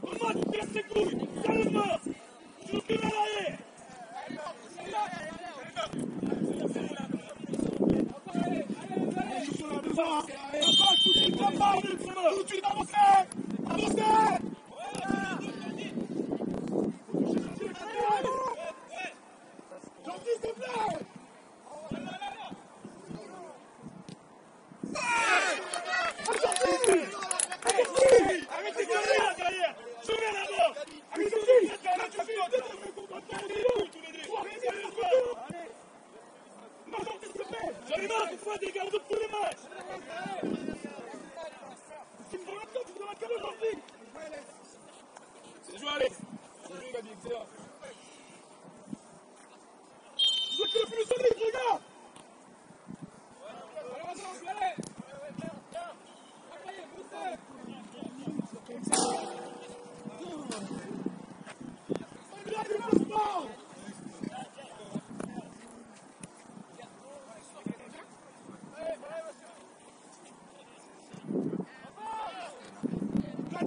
Umarli, piaste cui! Calma! Giustinaie! ça. Tout de tout de suite, avancez. J'en des gardes pour les matchs c'est joué, allez. C'est joué, Gabi, excellent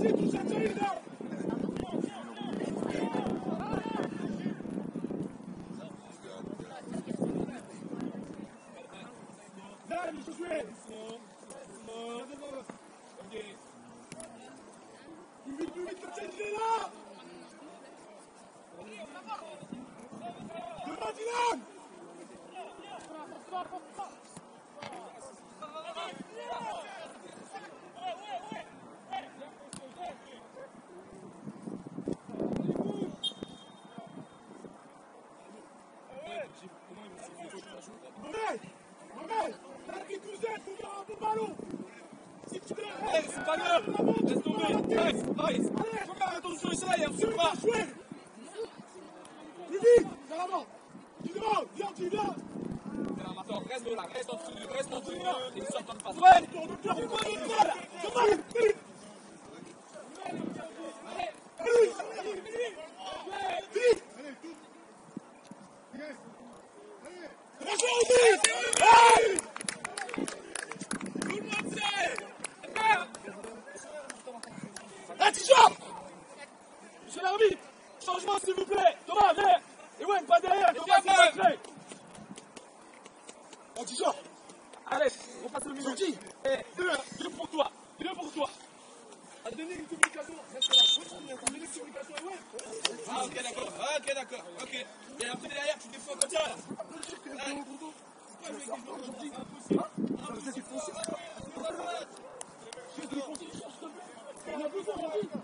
Partido Socialista! Bagnol Laisse vai, vai. Laisse Je me mets à ton suicide, sur le marché Thank you.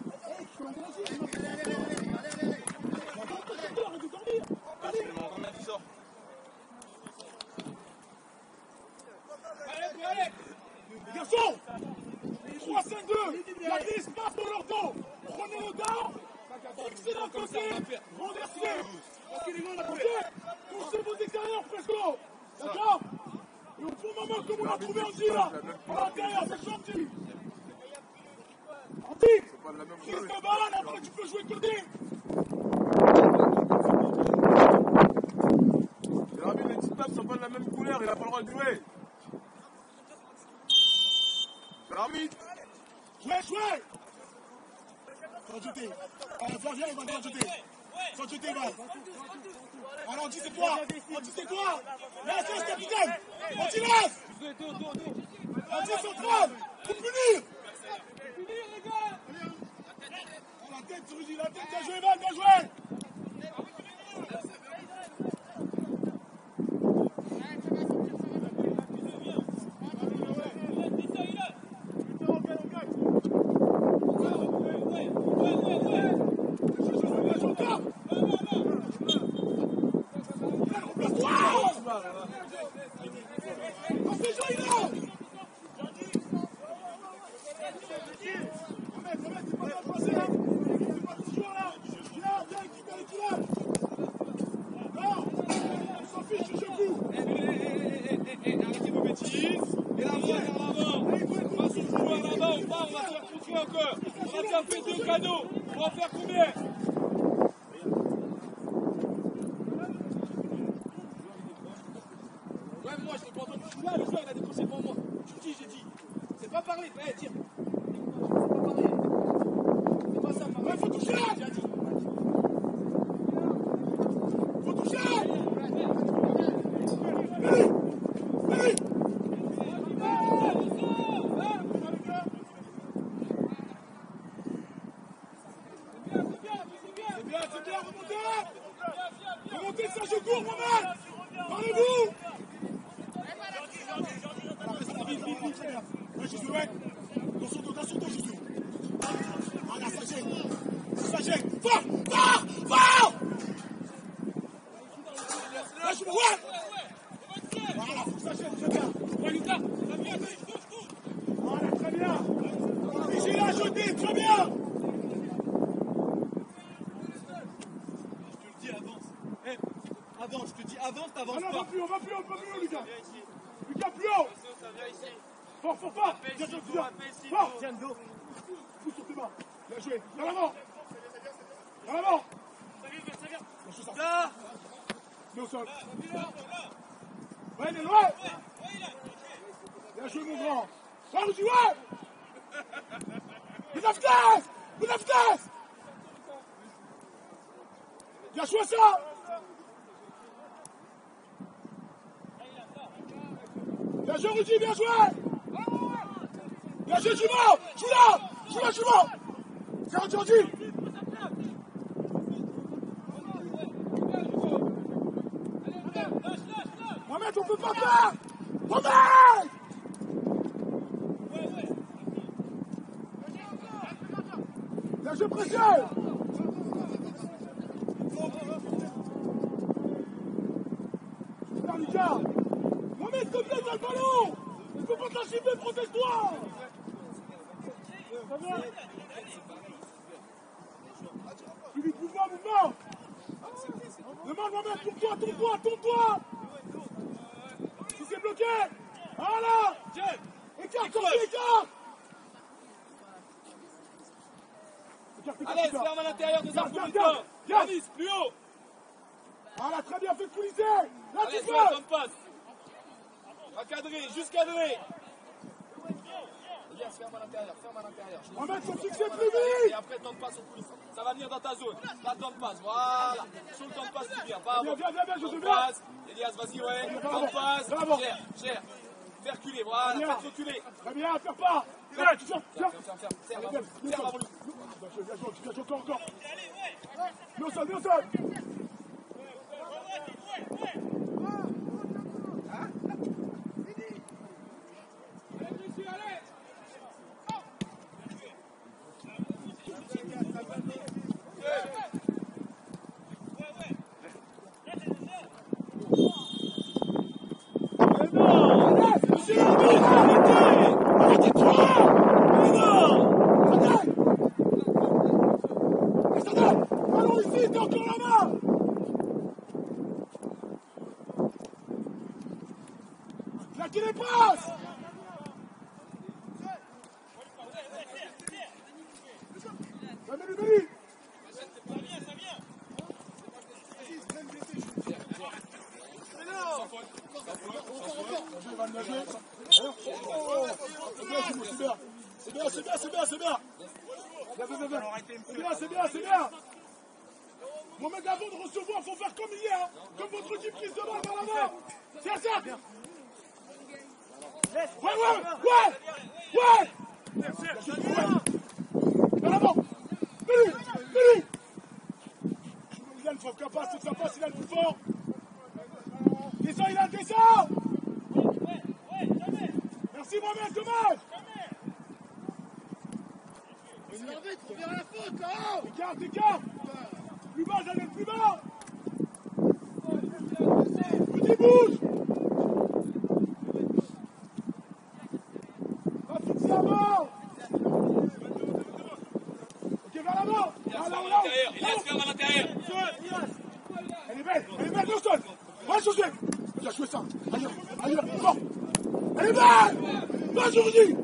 Déjà fait deux cadeaux. On va faire combien Ouais, moi je l'ai pas entendu. Je suis là, le joueur il a décroché pour moi. Je dis, j'ai dit. C'est pas parler, eh, tire. C'est pas parler. C'est pas ça, parler. Ouais, faut toucher J'ai déjà dit. Faut toucher Allez Allez C'est bien, c'est bien, remontez Remontez, ça je cours, Mohamed Parlez-vous Vite, vite, vite, frère Ouais, Jésus, ouais Dans son dos, dans son dos, Jésus Voilà, ça gêne Ça gêne Va Va Va Là, je ouais Voilà, faut que ça gêne, très bien Ouais, Lucas, ça vient, allez, touche, touche Voilà, très bien Vigilant, jeté, très bien Je te le dis, avance. Eh, avance, je te dis, avance, Ah t'avances non, va pas. plus haut, va plus haut, va plus haut, Lucas Lucas, plus haut Fort, fort, fort Bien sûr, bien Fort Tiens le dos. Pousse sur tes mains Bien joué Dans l'avant Dans l'avant Bien joué, ça Là Mets au sol Ouais, il est loin Bien joué, mon grand Va, Rudy, ouais Vous avez vitesse Vous avez vitesse Bien joué, ça Bien joué, Rudy, bien joué Bien joué, jumeau Joue là Joue là, jumeau C'est Rudy, Rudy Mohamed, on peut pas faire Mohamed Joué, précieux Super, Lucas Mohamed, comme dans le ballon. Tu peux pas te lâcher, mais protège-toi Ça va. Philippe, mouvement, mouvement Demande Mohamed, tourne-toi, tourne-toi, tourne-toi. Si c'est bloqué Voilà. Écarte Écarte, écarte, Allez, écarte. ferme à l'intérieur des. Yanis, plus haut. Voilà, très bien, coulisser Là, Allez, tu bonne passe. Va cadrer, juste cadrer. Elias, ferme à l'intérieur, ferme à l'intérieur. Je fait. fixer Ferme à plus vite Et après, temps de passe au. Ça va venir dans ta zone. Temps de passe, voilà. Sur le temps de passe, tu viens. Pas Viens, viens, viens, José, de viens. Elias, vas-y, ouais. Temps de passe. cher. Fais reculer, voilà. Viens. Faites reculer. Très bien, faire pas Ferme, ferme, ferme. Serre avant lui. Joué, bien joué, encore, encore children.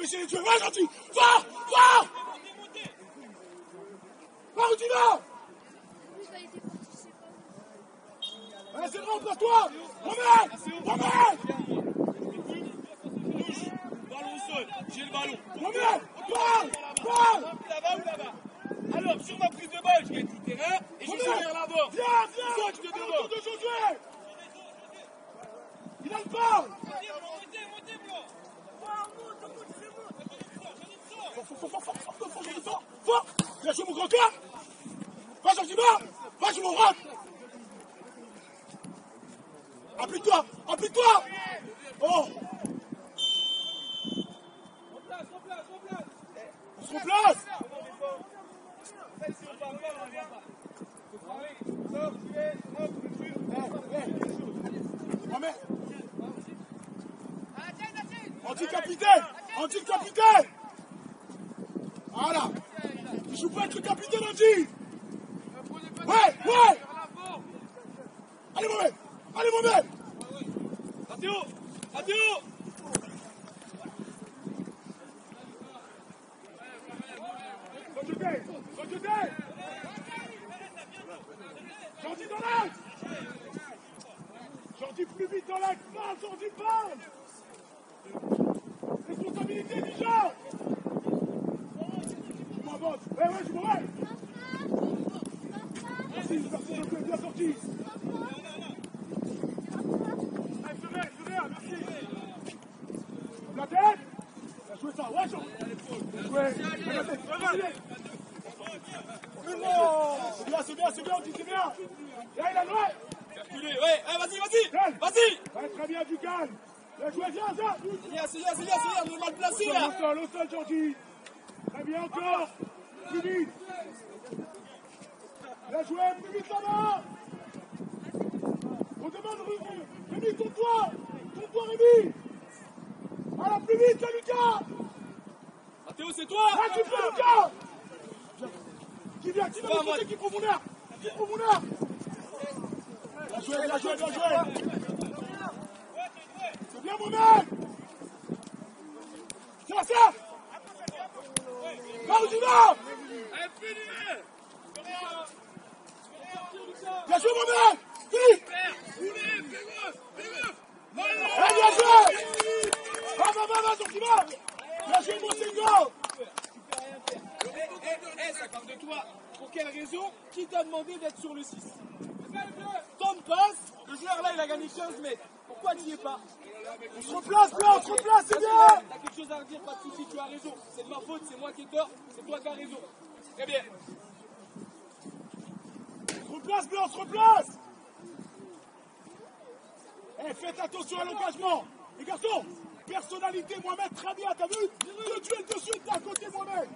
Empêchez les tueurs, ouais, gentil Va Va. Va, où tu vas c'est bon, pour toi. Mohamed Mohamed Touche Ballon au sol J'ai le ballon Parle. Parle. Là-bas ou là-bas Alors, sur ma prise de balle, je gagne du terrain et je suis vers l'avant. Viens, viens. Ça, je te Parle demande. autour de Josué. Il a le parle Fort, fort, fort, fort, fort, fort, fort, lâchez mon grand corps Va sur Simon Va sur mon rock Appuie-toi Appuie-toi Oh On se replace Anti-capitaine Anti-capitaine. Voilà. Il joue pas le capitaine Anti Ouais Ouais. Allez Mohamed Allez Mohamed Athéo Athéo Rejetez Rejetez Gentil dans l'axe Gentil plus vite dans l'axe. Parle Gentil parle Responsabilité déjà Bien, c'est bien, c'est bien, c'est bien, on est mal placé là. L'autre, l'autre, Georgie. Très bien, encore. Plus vite Bien joué, plus vite là-bas On demande Rémi, tourne-toi Tourne-toi, Rémi Voilà, plus vite, là, Lucas. Athéo, c'est toi. Ah, tu peux, Lucas Qui vient, qui vient, qui prend mon air Qui prend mon air. Bien joué, bien joué, bien joué C'est bien, Mohamed Ça, ça Là où tu Bien joué, Mohamed Vite Eh, bien joué Va, va, va, va, sur Bien joué, Eh, eh, eh, ça parle de toi Pour quelle raison Qui t'a demandé d'être sur le 6 Tom passe, le joueur là il a gagné 15 mètres. Pourquoi tu n'y es pas? On se replace, là, on se replace, c'est bien. T'as quelque chose à redire, pas de soucis, tu as raison. C'est de ma faute, c'est moi qui ai tort, c'est toi qui as raison. Très bien. On se replace, Blanc, on se replace. Eh, faites attention à l'engagement. Les garçons, personnalité, Mohamed, très bien, t'as vu? Deux duels de suite, à côté, Mohamed.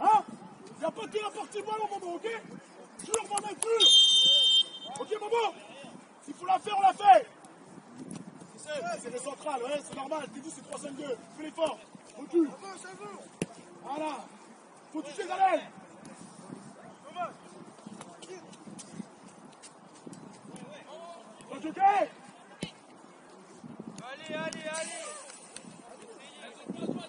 Hein? Y'a pas de n'importe le ballon, Momo, ok? Pur, Mohamed, pur Ok, Momo? S'il faut la faire, on la fait c'est le central, ouais, c'est normal. Dis-vous, c'est 3 5 2 Fais l'effort. Recule. Voilà. Faut toucher la l'aile. Bon jockey. Allez, allez, allez. allez.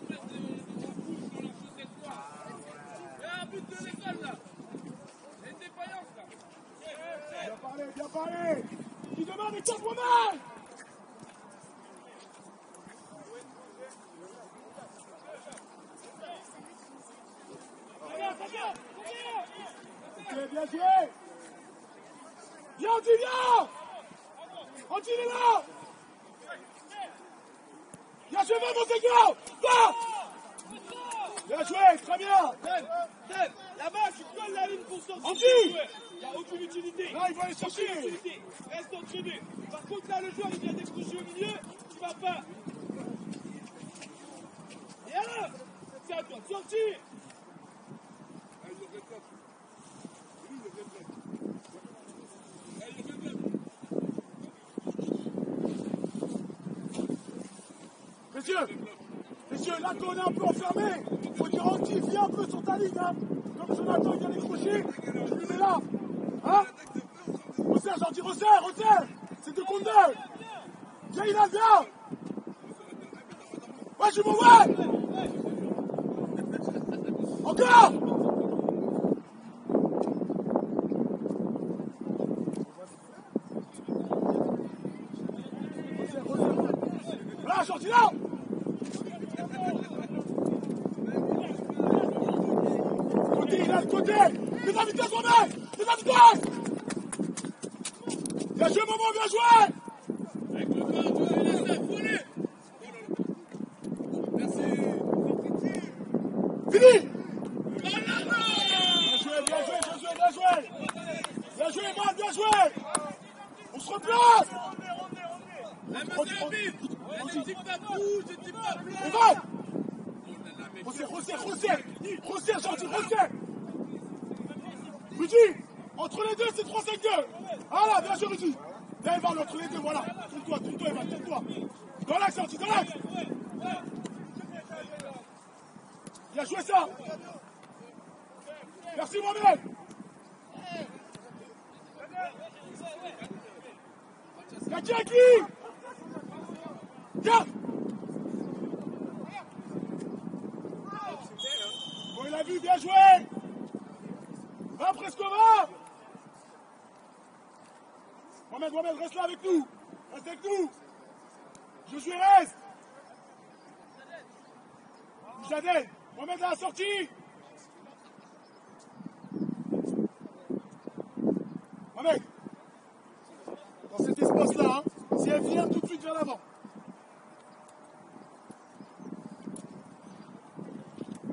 Sortir. Messieurs, messieurs, là qu'on est un peu enfermé, faut Randy vienne un peu sur ta ligne, hein. Comme Jonathan il vient décrocher, tu lui mets là. Hein Resserre, Gentil, resserre, resserre C'est deux contre deux Viens, il a, viens Ouais, je m'en vais Encore. Voilà, Gentil, là! Côté, le côté! Ta vitesse, Romain Fais ta vitesse Bien joué, Momo, bien joué Fini Bien joué, bien joué, bien joué, bien joué Bien joué, Mal, bien joué On se replace On va Resserre, resserre, resserre Resserre, gentil, resserre Rudy Entre les deux, c'est 3-5-2 Voilà, bien joué, Rudy Viens, Evan, entre les deux, voilà Tourne-toi, tourne-toi, Evan, tourne-toi Dans l'axe, gentil, dans l'axe Bien joué, ça Merci, Mohamed Y'a qui, y'a qui Viens Bon, il a vu, bien joué Va, Prescova Mohamed, Mohamed, reste là avec nous Reste avec nous Josué, reste. Jadel Mohamed à la sortie. Mohamed. Dans cet espace-là, hein, si elle vient tout de suite vers l'avant.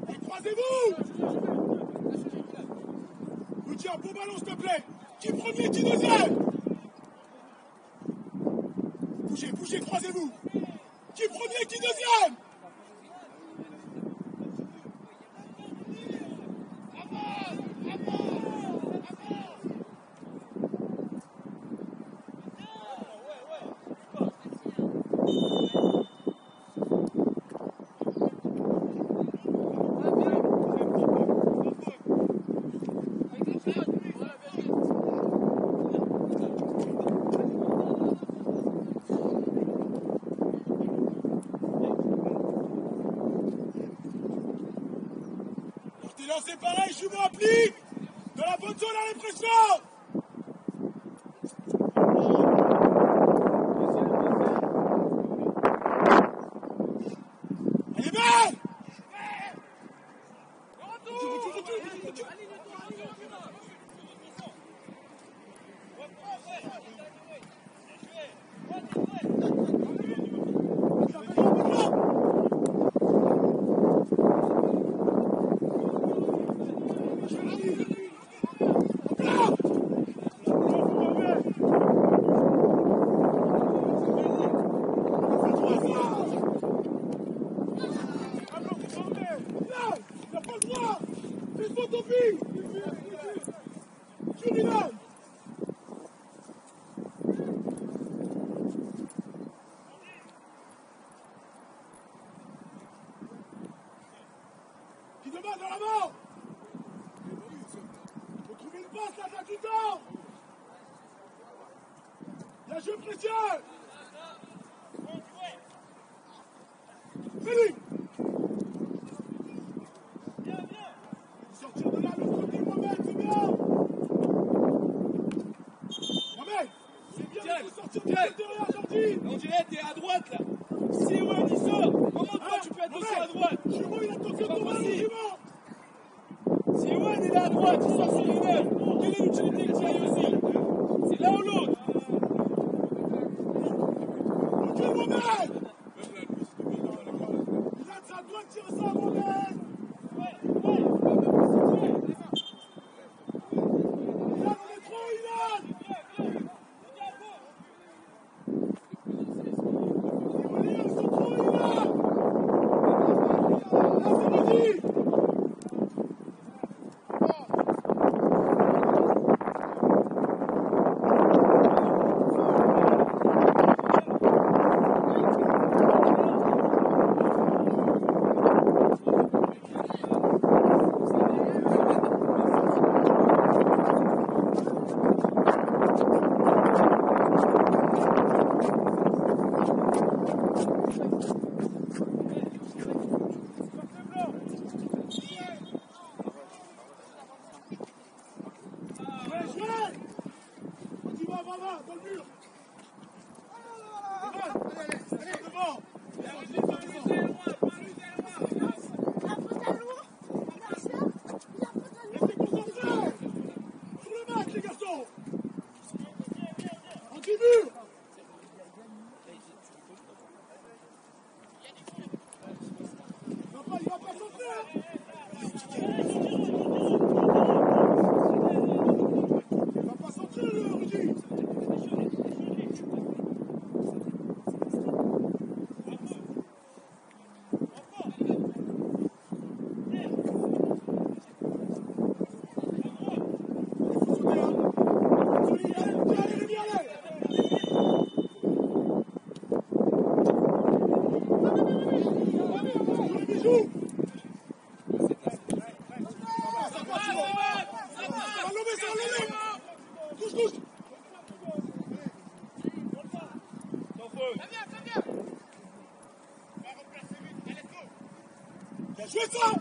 Et croisez-vous. Rudy, un beau ballon, s'il te plaît. Qui premier, qui deuxième Bougez, bougez, croisez-vous Qui premier, qui deuxième Quand t'es lancé pareil, je suis bon applique Dans la bonne zone à l'impression Elle est belle Retour, retour, retour, retour, retour. Qui demande dans la mort Faut trouver une passe là, t'as du temps Bien joué, précieux Félix Sortir de là, le côté Mohamed, c'est bien Mohamed C'est bien Tiens, de sortir de tiens. On dirait t'es à droite là. Si Bien joué ça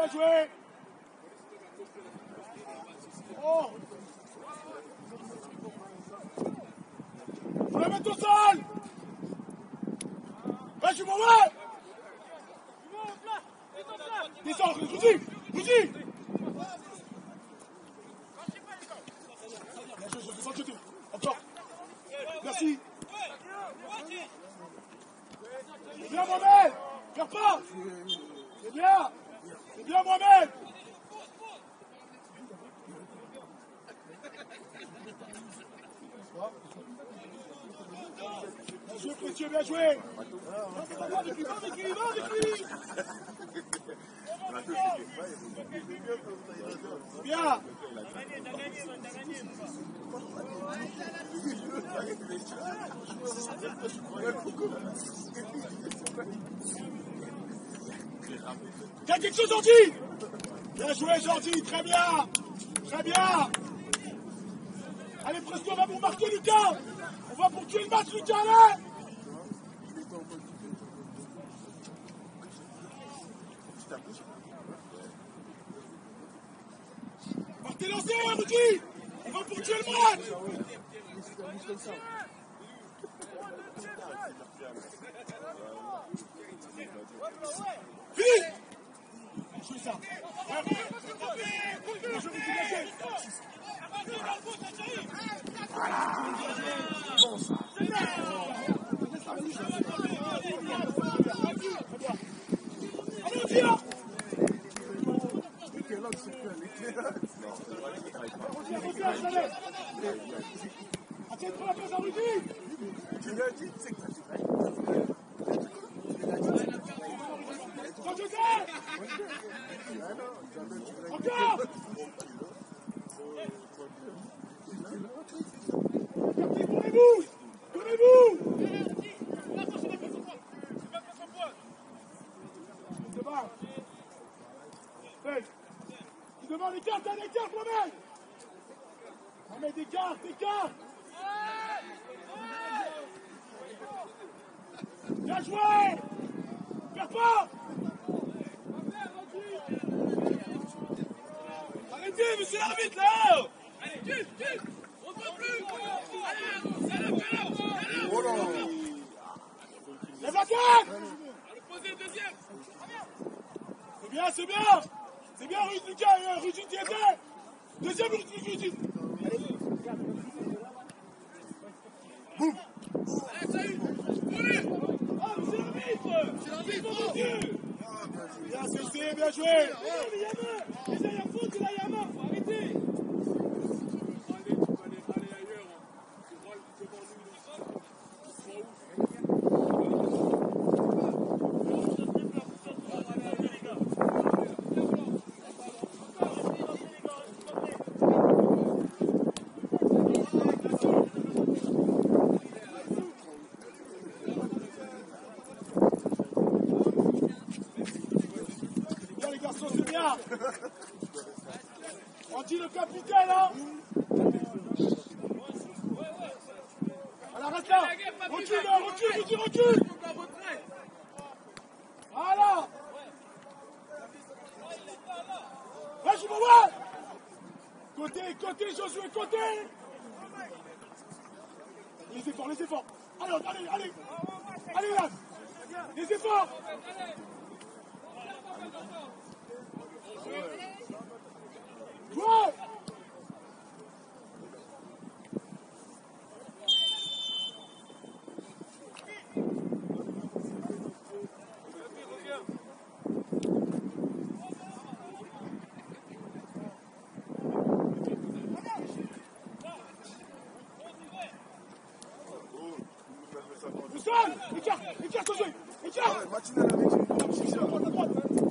that's right. Jordi Bien joué, Jordi, très bien. mais dégage, dégage Bien joué. Perds pas Arrêtez, monsieur l'arbitre, là. Allez, tue, tue. On peut plus Allez, salope, salope, salope Oh là là deuxième. C'est bien, c'est bien. C'est bien, Rudy Lucas, euh, Rudy, Deuxième Rudy, Rudy C'est Bien joué. Bien joué. Sean Écarte Écarte le jeu Écarte Matinal avec.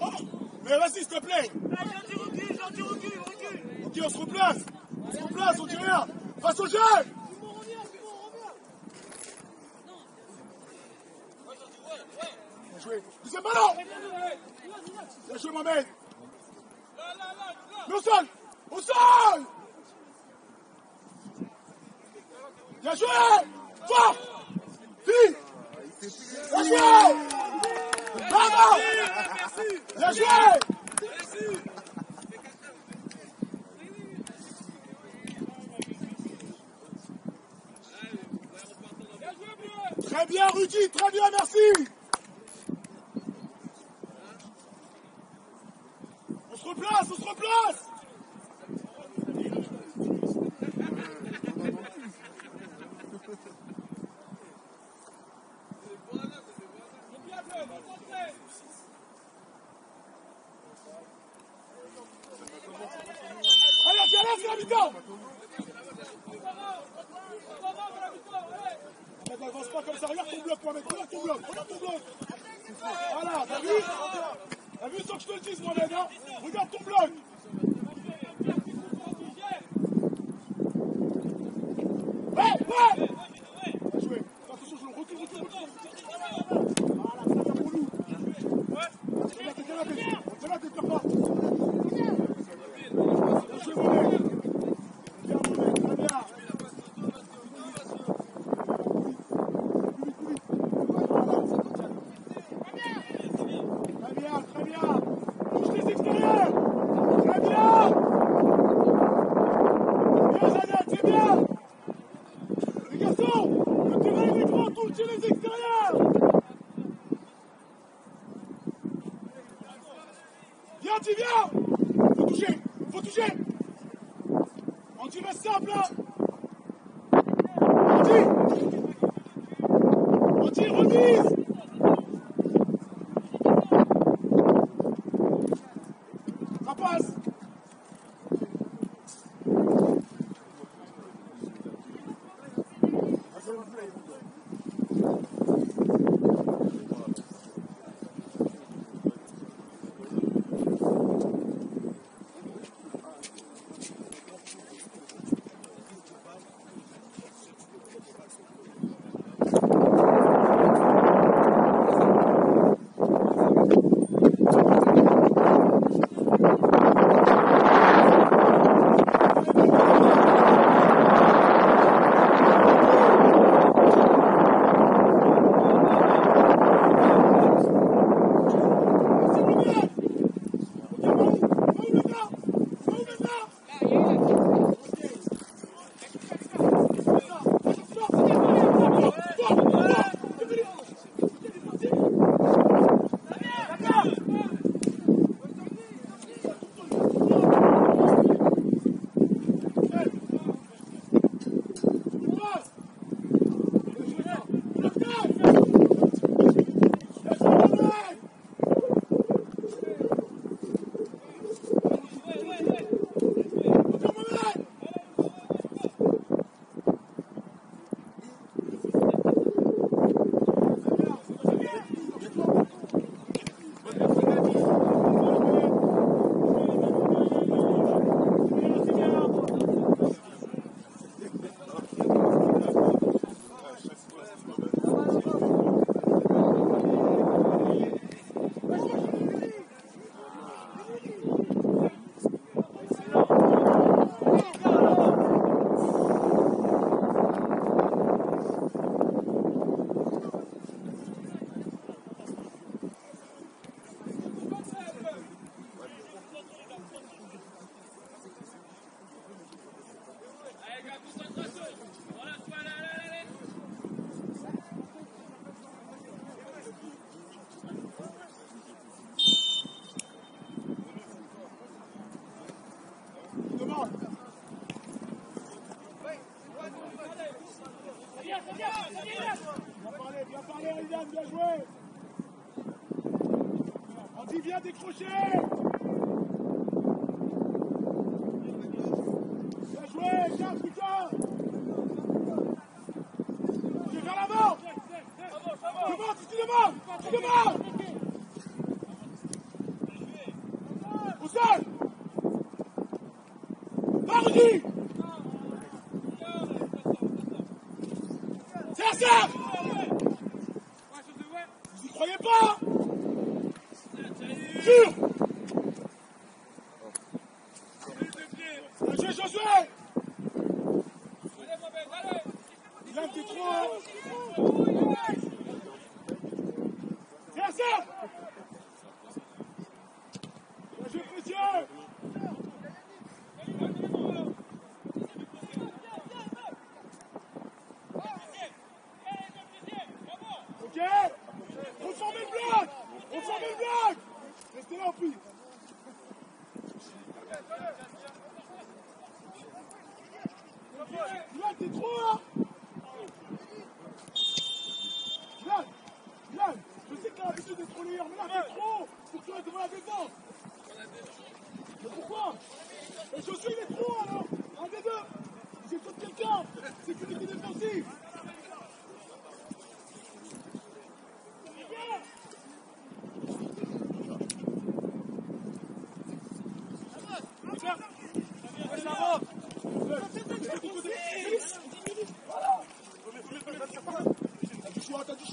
Oh, mais vas-y, s'il te plaît. On. Ok, on se replace. On se replace, on dit rien. Face au jeu. Bien joué. Deuxième ballon. Bien joué, Mohamed. Mais au sol. Au sol. Bien joué. Fort. Vite. Bien joué. Bien joué Très bien Rudy, très bien, merci. bien décroché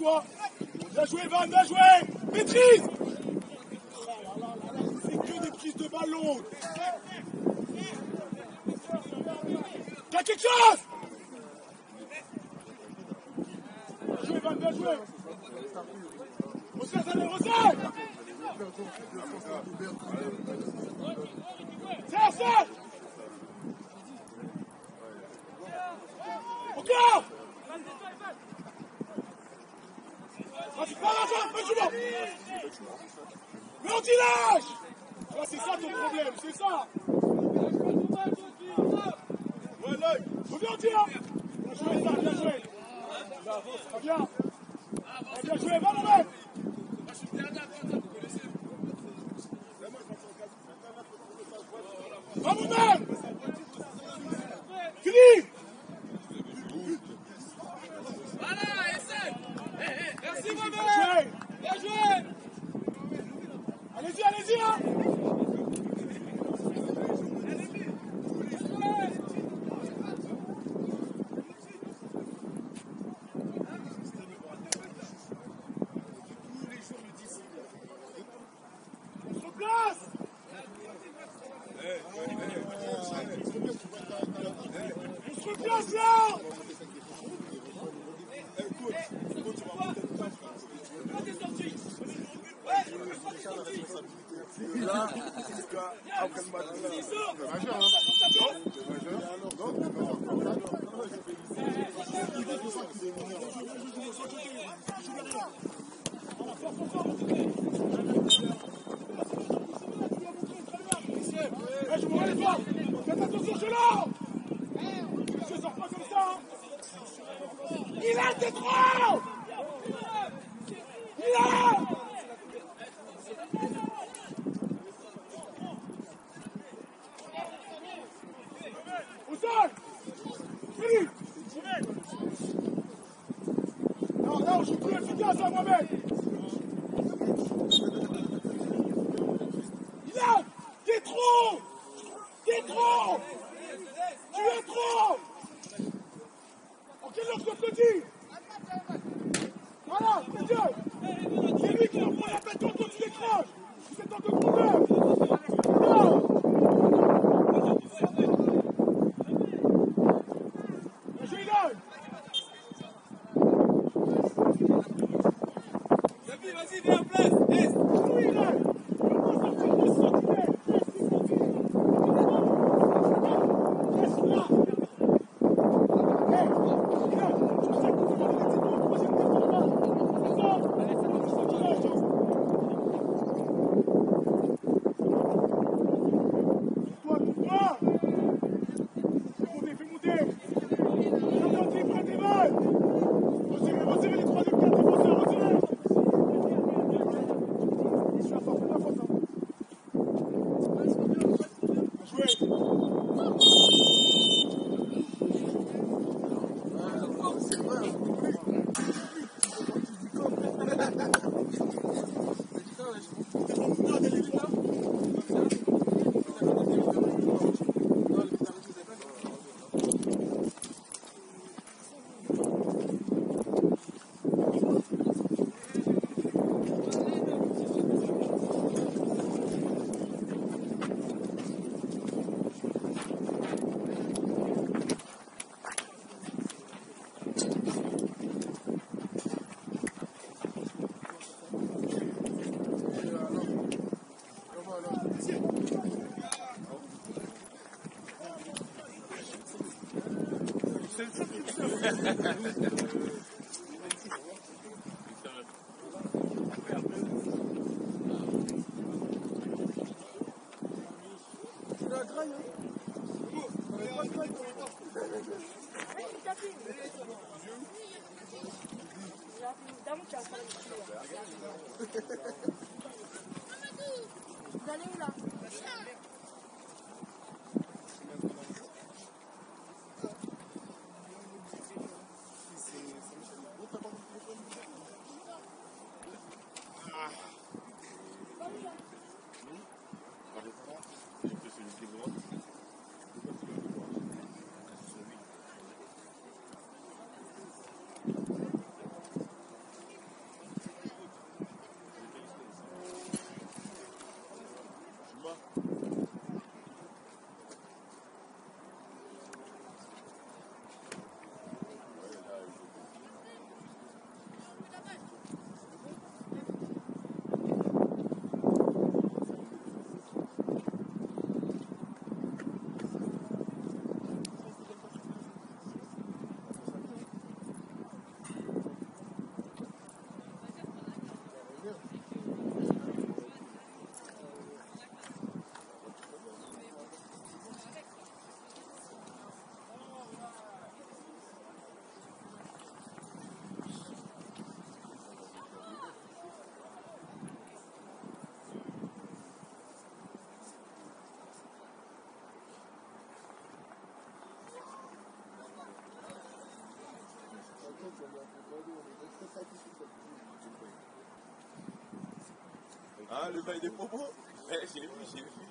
choix. Bien joué, Van, bien joué. Maîtrise. Yeah. Ah, le bail des propos? Eh, j'ai vu, j'ai vu.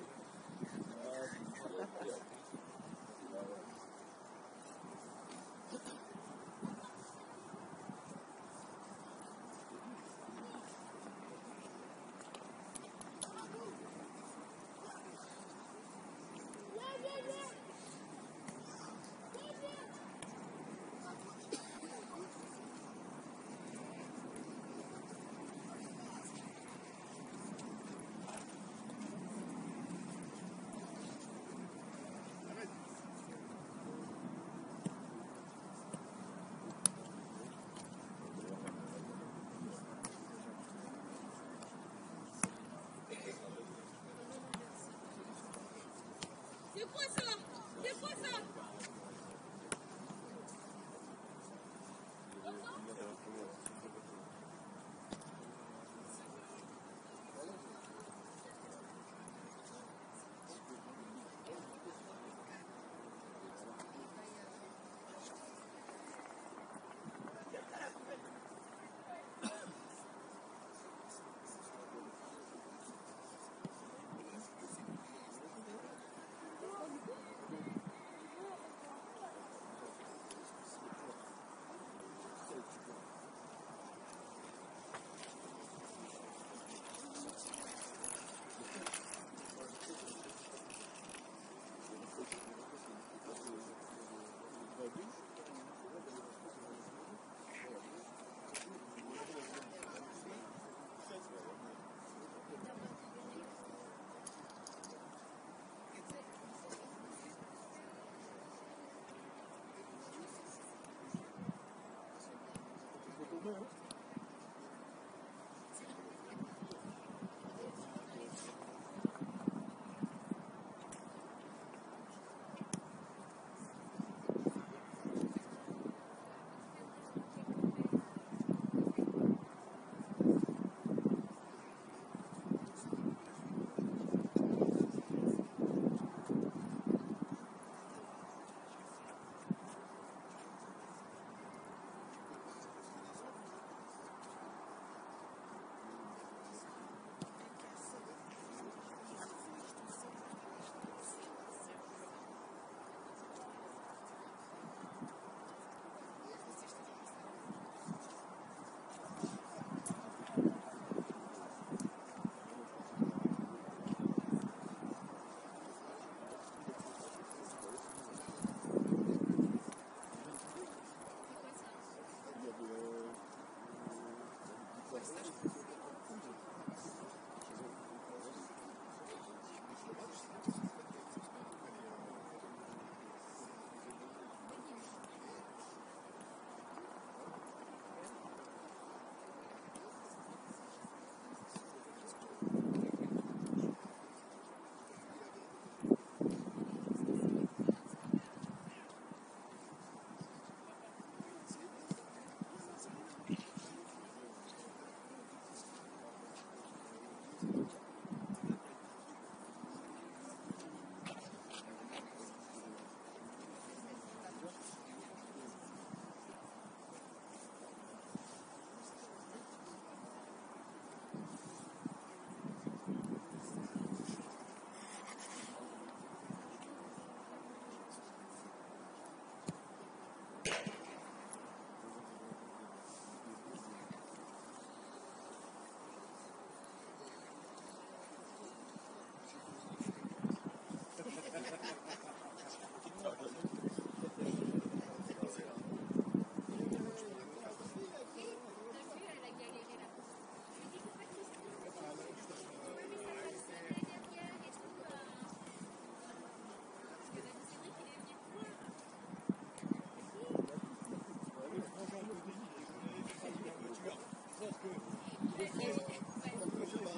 C'est quoi ça C'est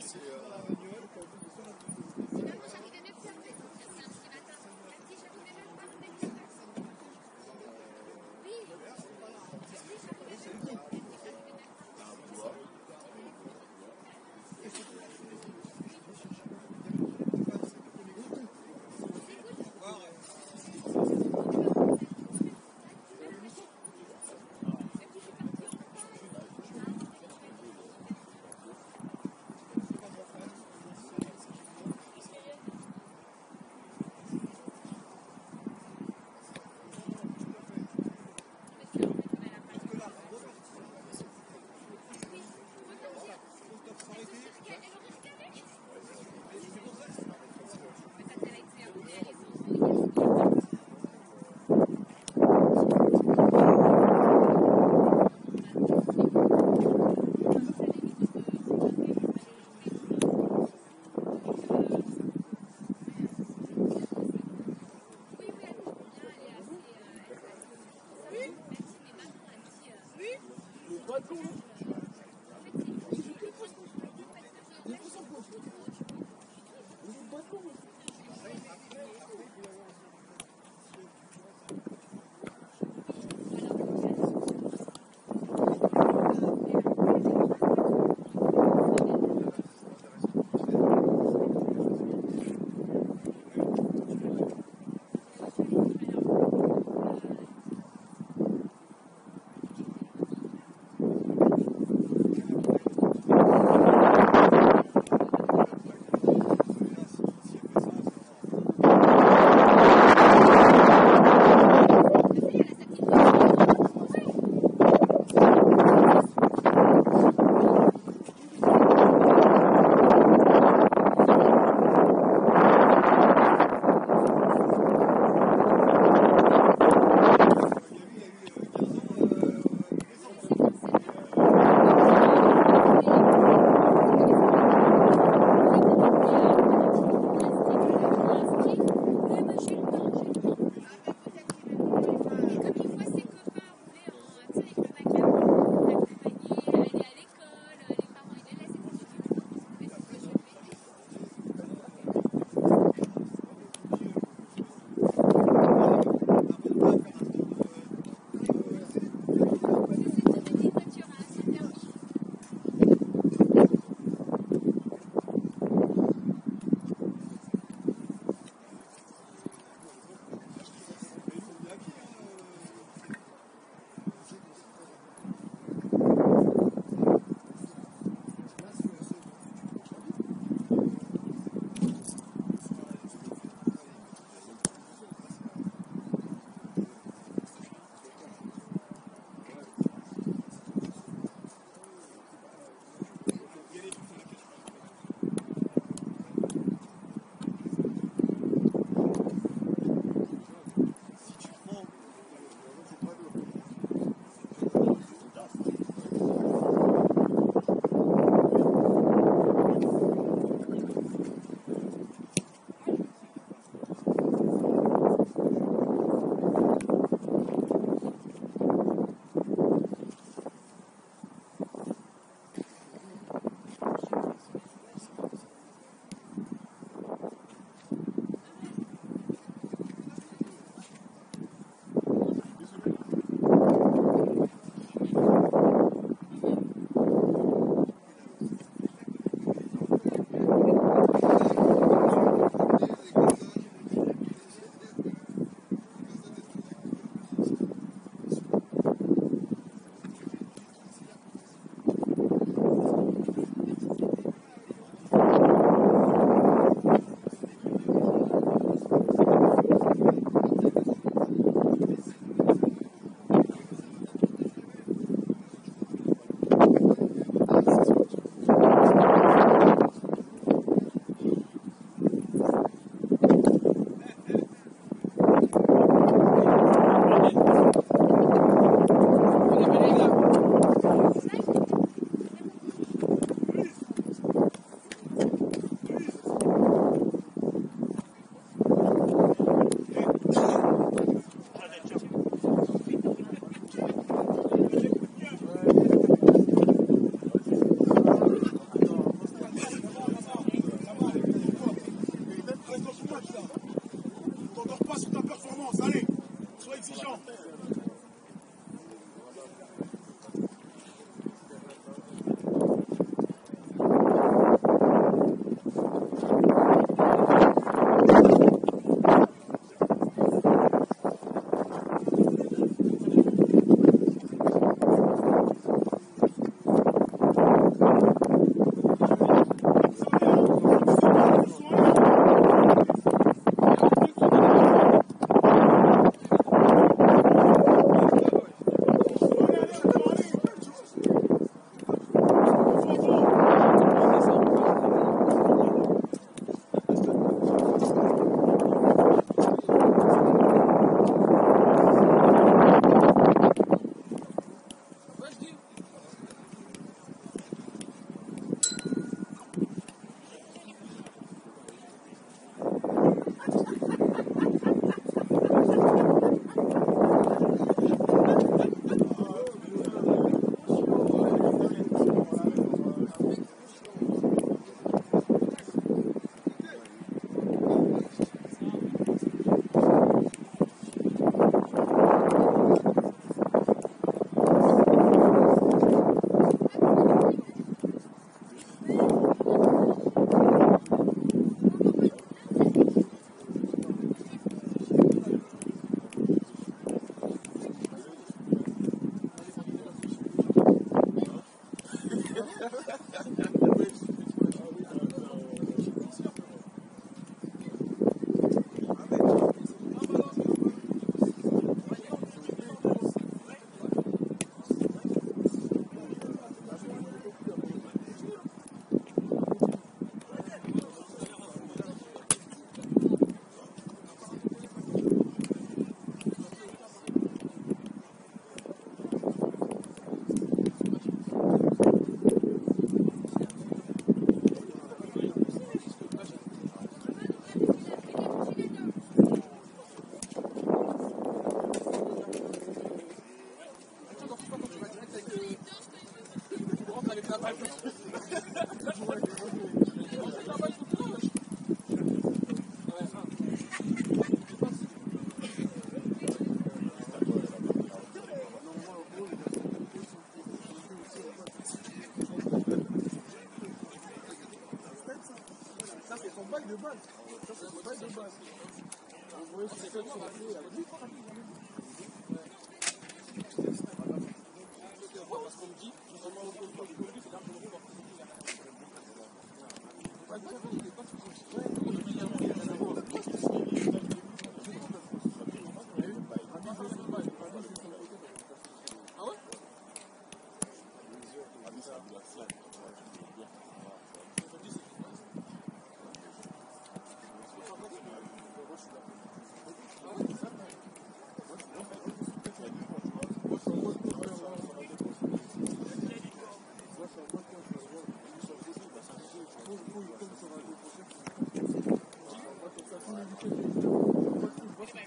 c'est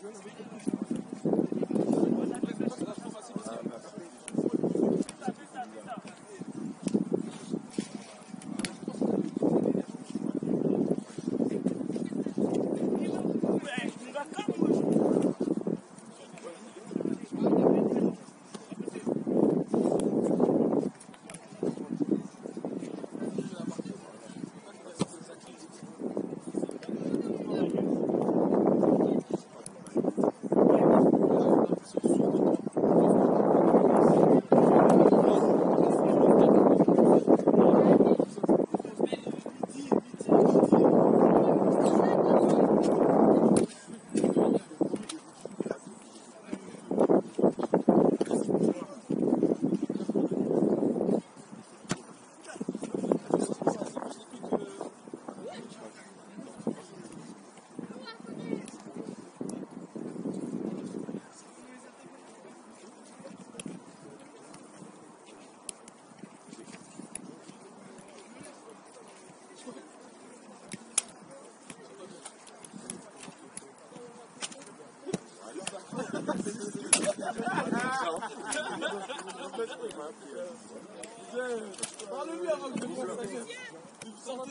Gracias.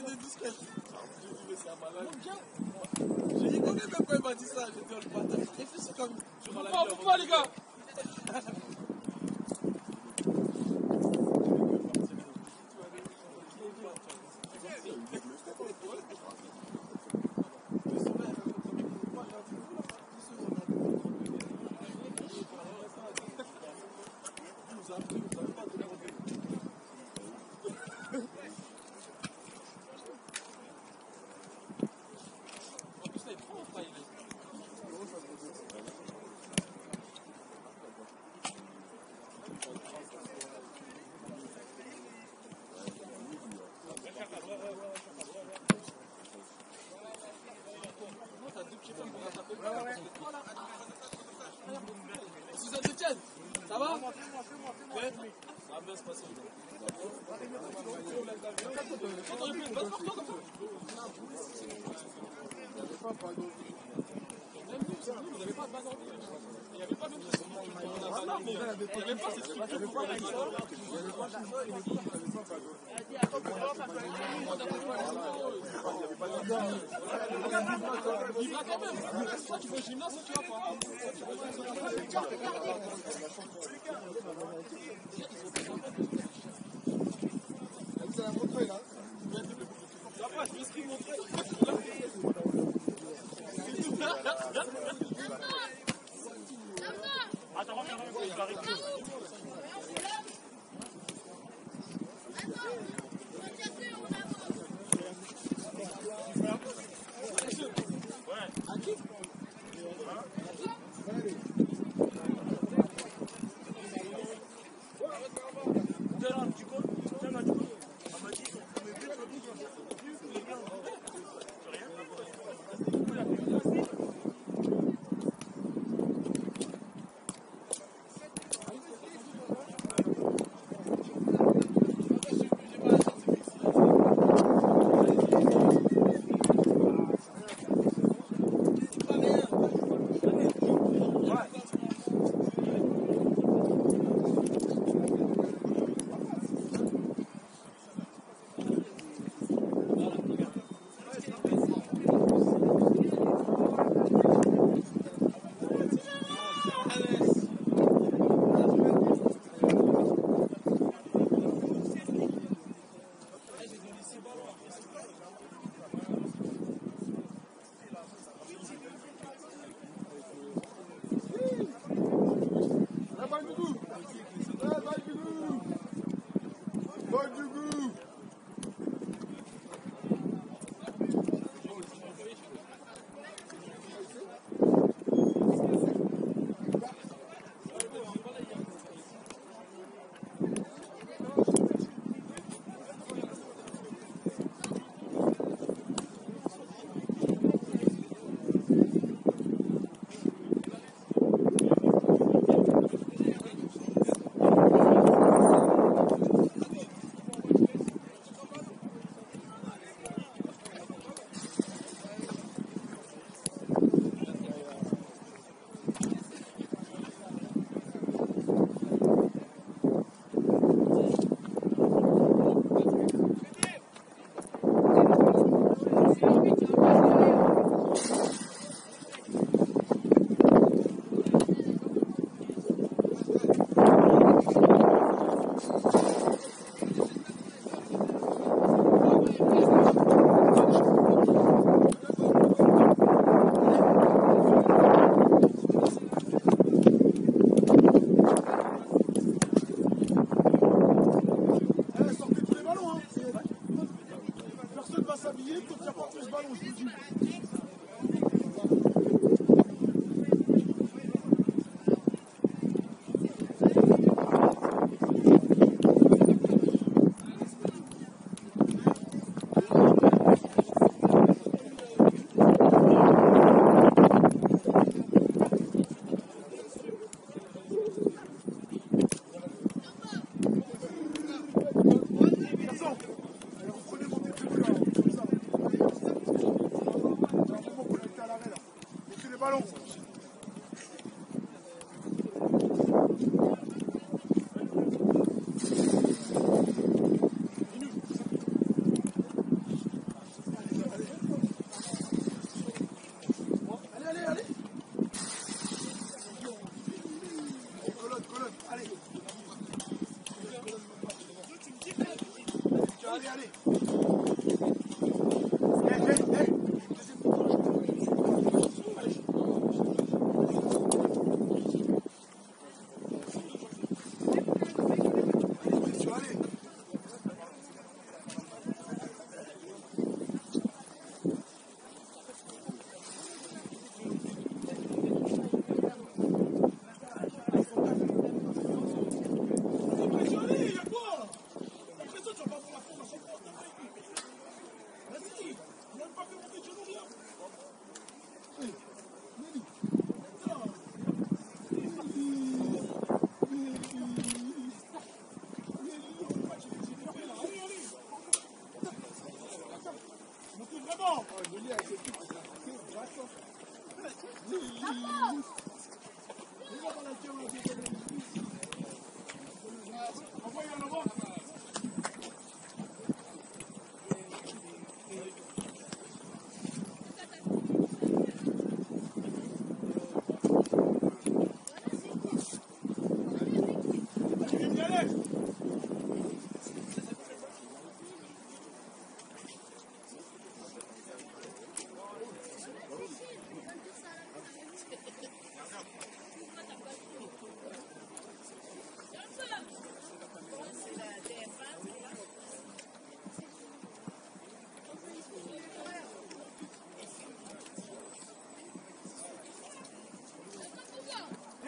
des. J'ai dit, m'a dit ça, pourquoi les gars?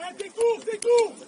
É, tem curva, tem curva!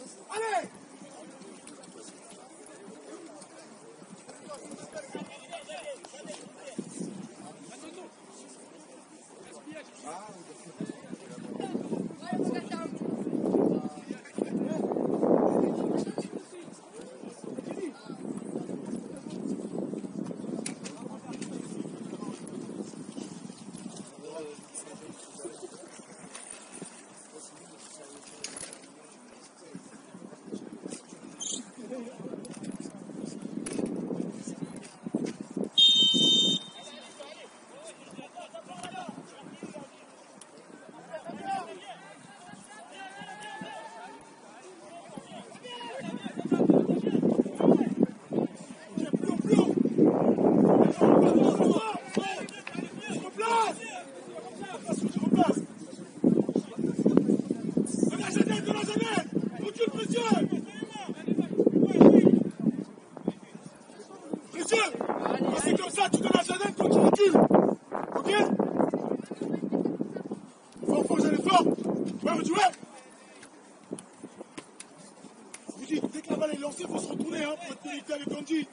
Bandit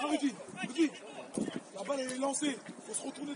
Ah, La balle, est lancée. Faut se retourner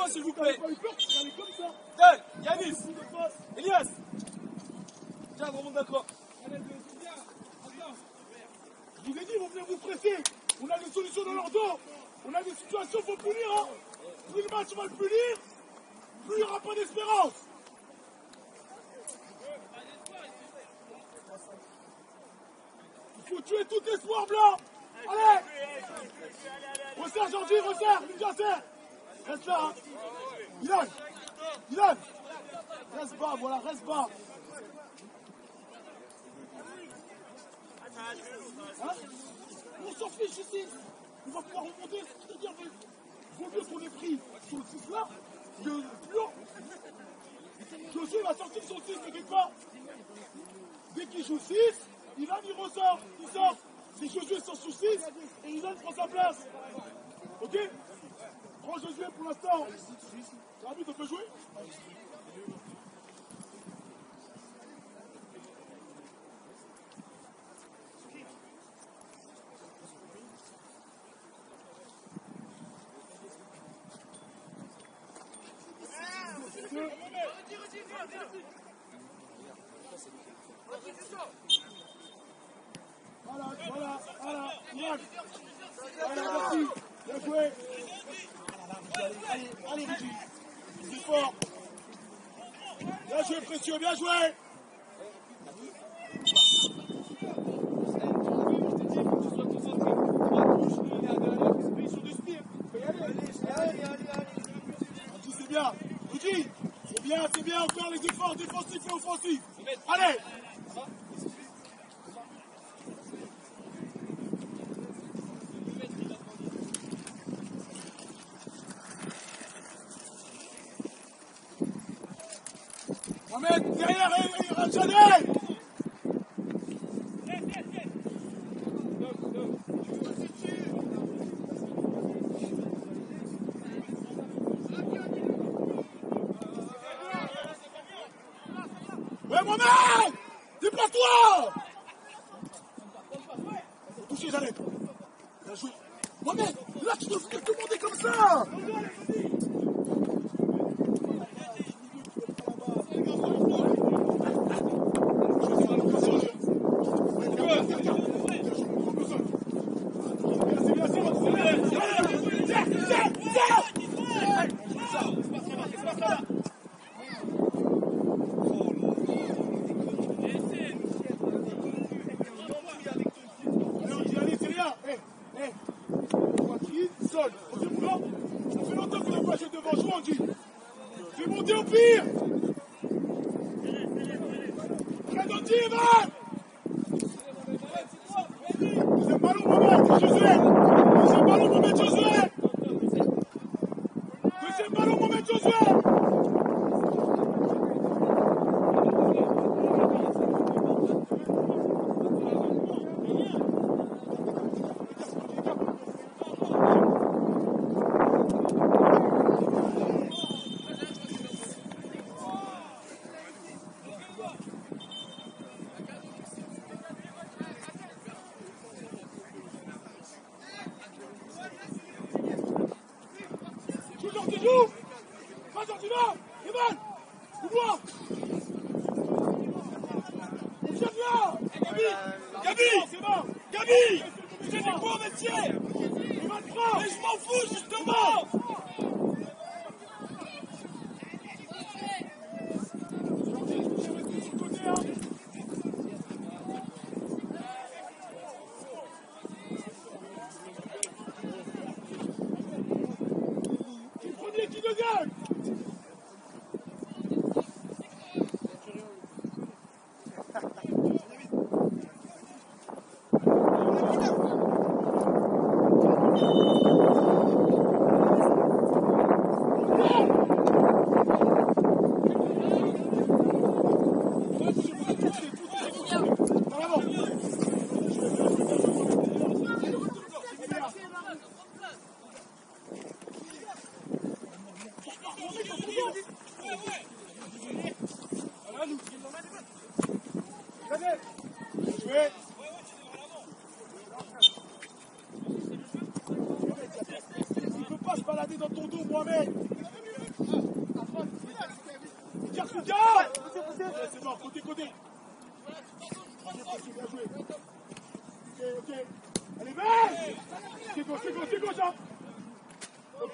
Changement, s'il vous plaît Yanis, Elias Tiens, on remonte d'accord. Je vous ai dit, vont venir vous presser. On a des solutions dans leur dos. On a des situations, il faut punir. Hein. Plus le match va le punir, plus il n'y aura pas d'espérance. Il faut tuer tout espoir blanc. Allez Resserre, Jordi, resserre. Lucas, serre. Reste là. Hein. Ilan Ilan Reste bas, voilà, reste bas. Hein Ici. On va pouvoir remonter. C'est-à-dire vaut mieux qu'on ait pris sur le 6 là que haut. Josué va sortir son 6 de départ. Dès qu'il joue 6, Ilan il ressort. Il sort. C'est Josué sort sous 6 et Ilan prend sa place. Ok? Prends Josué pour l'instant. L'arbitre, peut jouer Voilà, voilà, voilà. Ilan. Voilà, merci. Bien Allez, allez. C'est fort. Bien joué, précieux, bien joué. C'est bien, c'est bien. Encore les efforts défensifs et offensifs. Allez.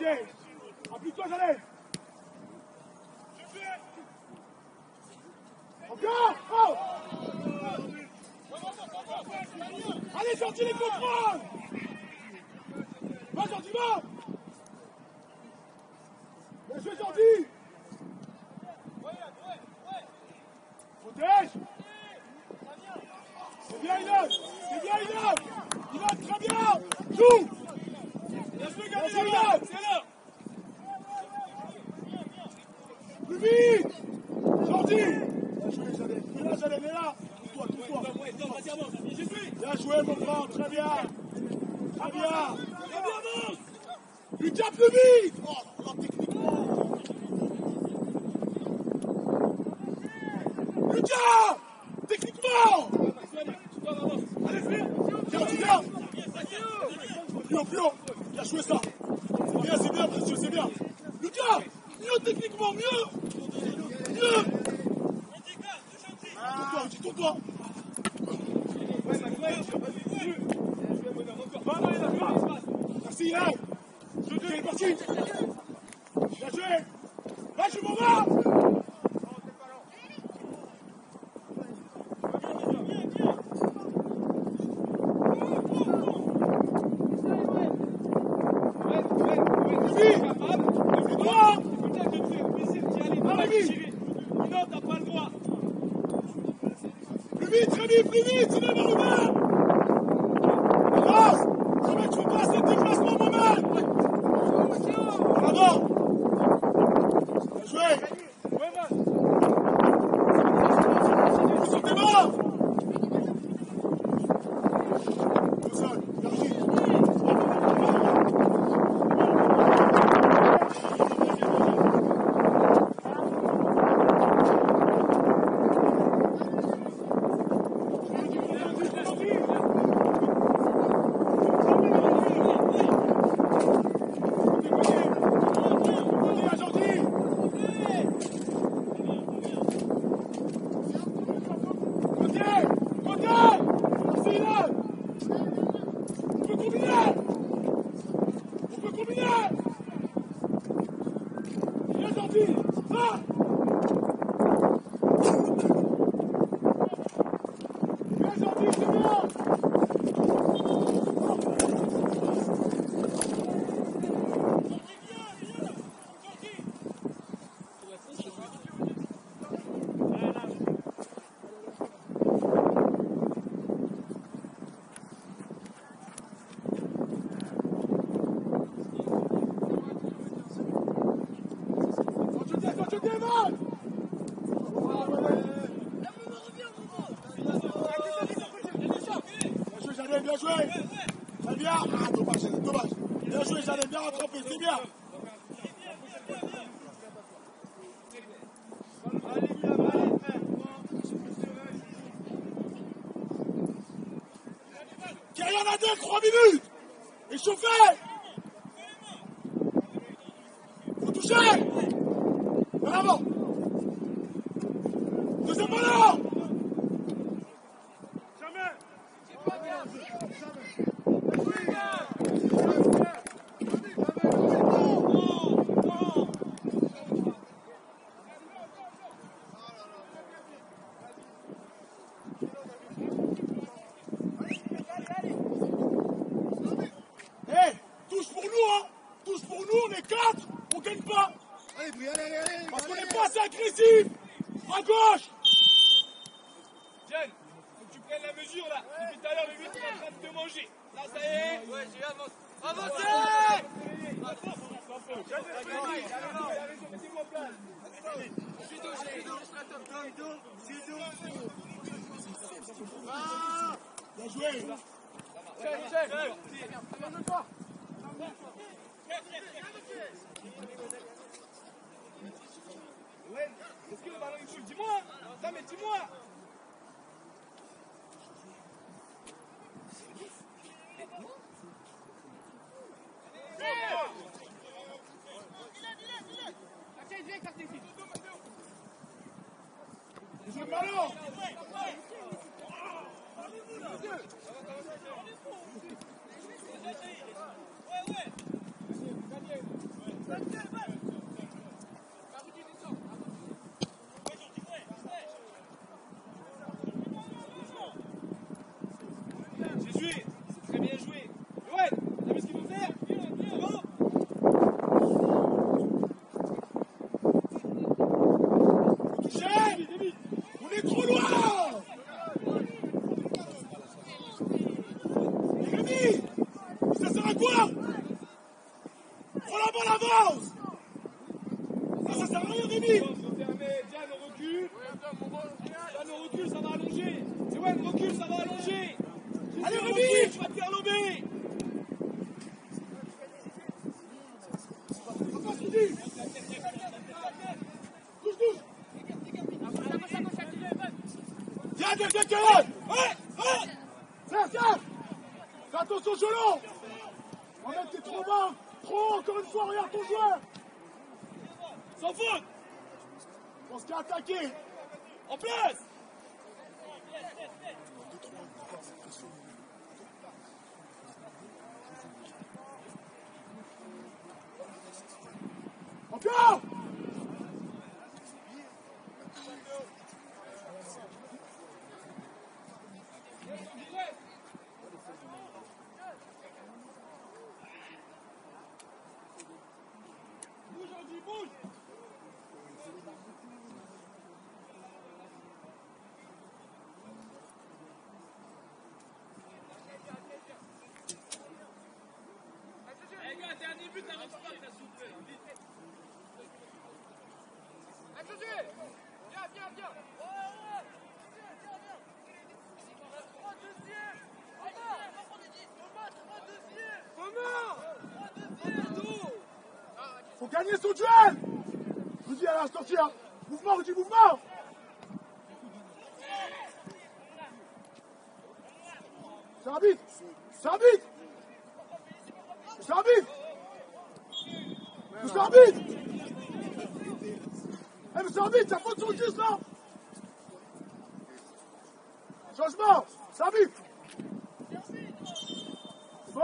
Jalès Applique-toi, Jalès Encore oh Allez, sorti les contrôles. Va, sorti, va Bien joué, sorti Protège. C'est bien, Ilan C'est bien, Il Ilan, très bien. Joue. Plus vite Là, j'allais, là Toi, toi, Bien joué, mon grand, très bien Très bien Très bien, avance Tu plus vite jouer ça. Viens, viens, viens, Push! Gagner son duel Rudy, à la sortie, hein. Mouvement, Rudy, mouvement. C'est arbitre C'est arbitre C'est arbitre C'est arbitre Eh c'est arbitre, ça faute sur le juste là Changement C'est arbitre Bon.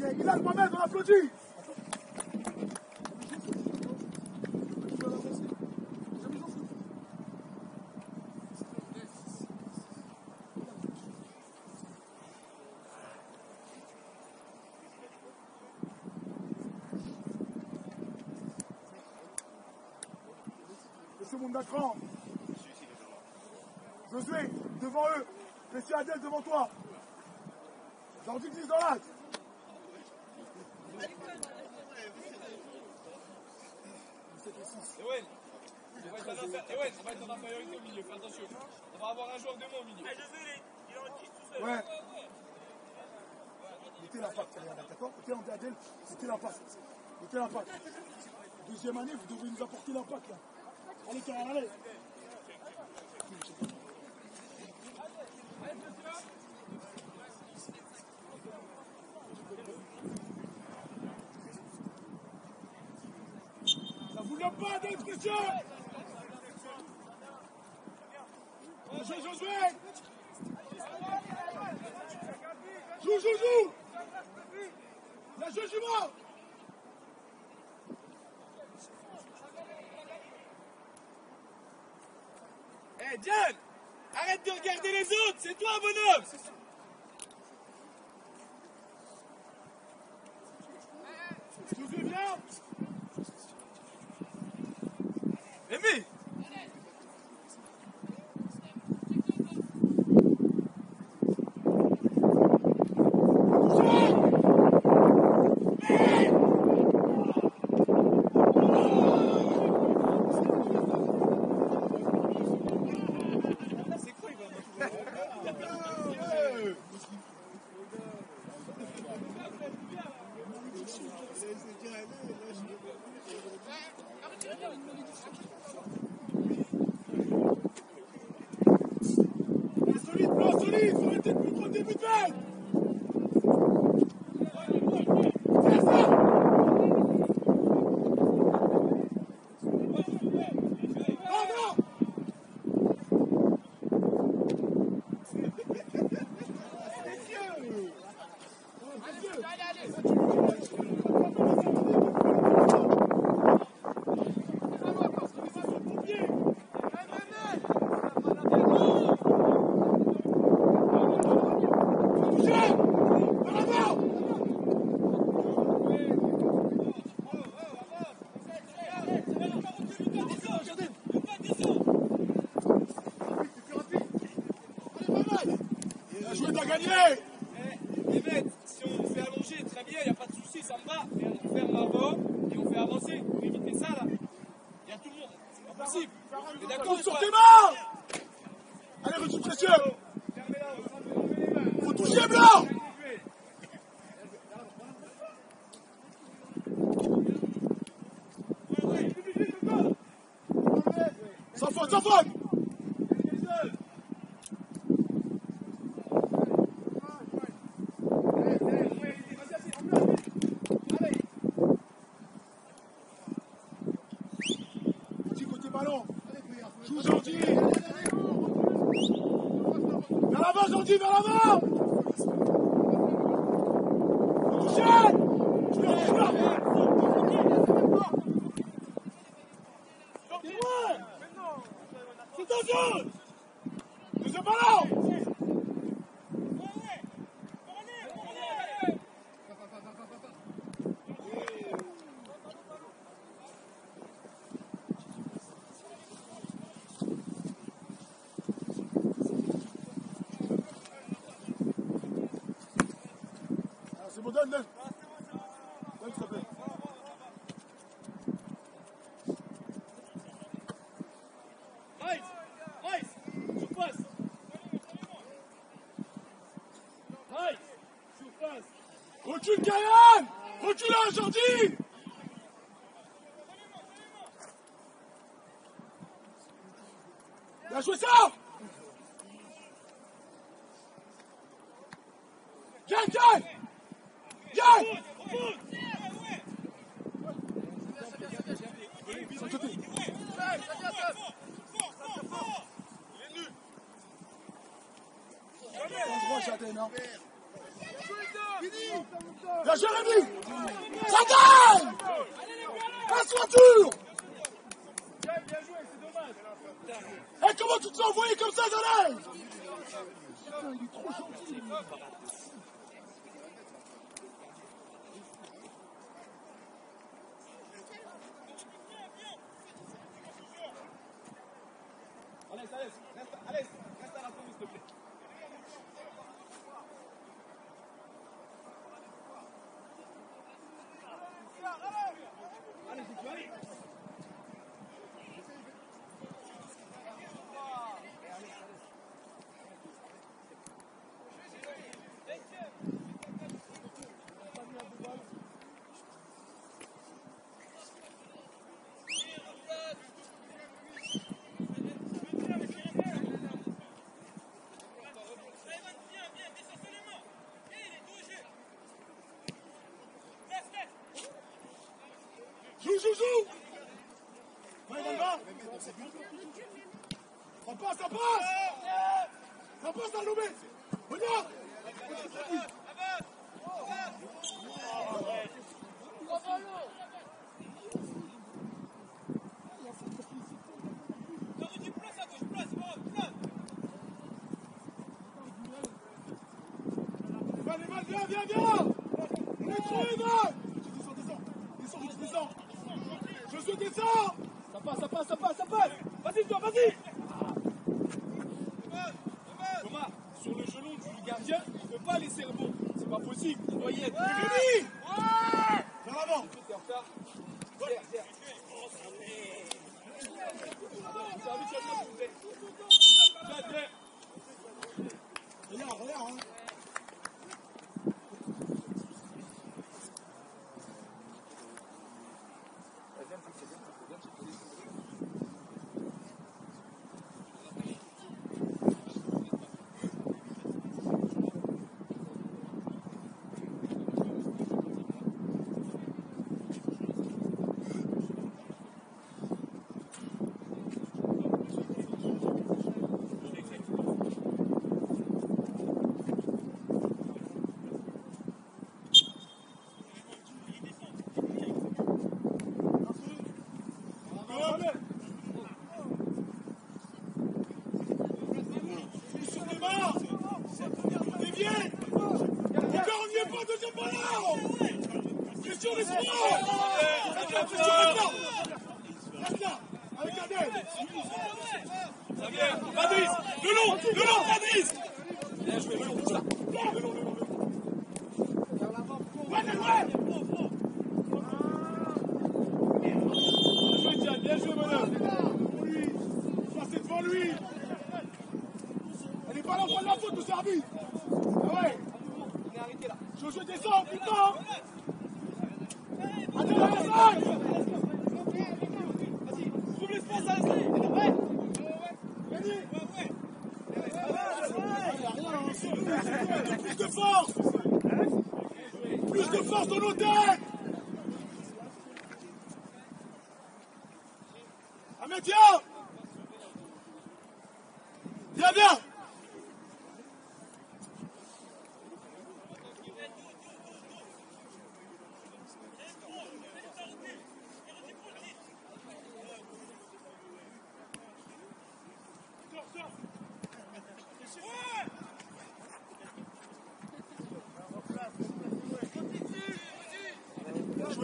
Il a le Mohamed, on applaudit francs. Josué, devant eux. Messi Adel devant toi. Jordi 10 dans l'axe. Ewen, on va être en infériorité au milieu, fais attention. On va avoir un joueur de moins au milieu. Ah, Josué, il est en tout seul. Ouais. Mettez la patte, d'accord? Mettez en Adel, mettez la patte. Mettez la patte. Deuxième année, vous devez nous apporter la patte, là. Allez, tiens, allez. Allez, allez, monsieur. Ça vous l'a pas d'être monsieur? Diane Arrête de regarder les autres C'est toi, bonhomme. Kayan Recule aujourd'hui Bien joué ça. Gagne, gagne Gagne Joujoujou Ouais, on Ça passe, ça passe. Ça passe à Loubet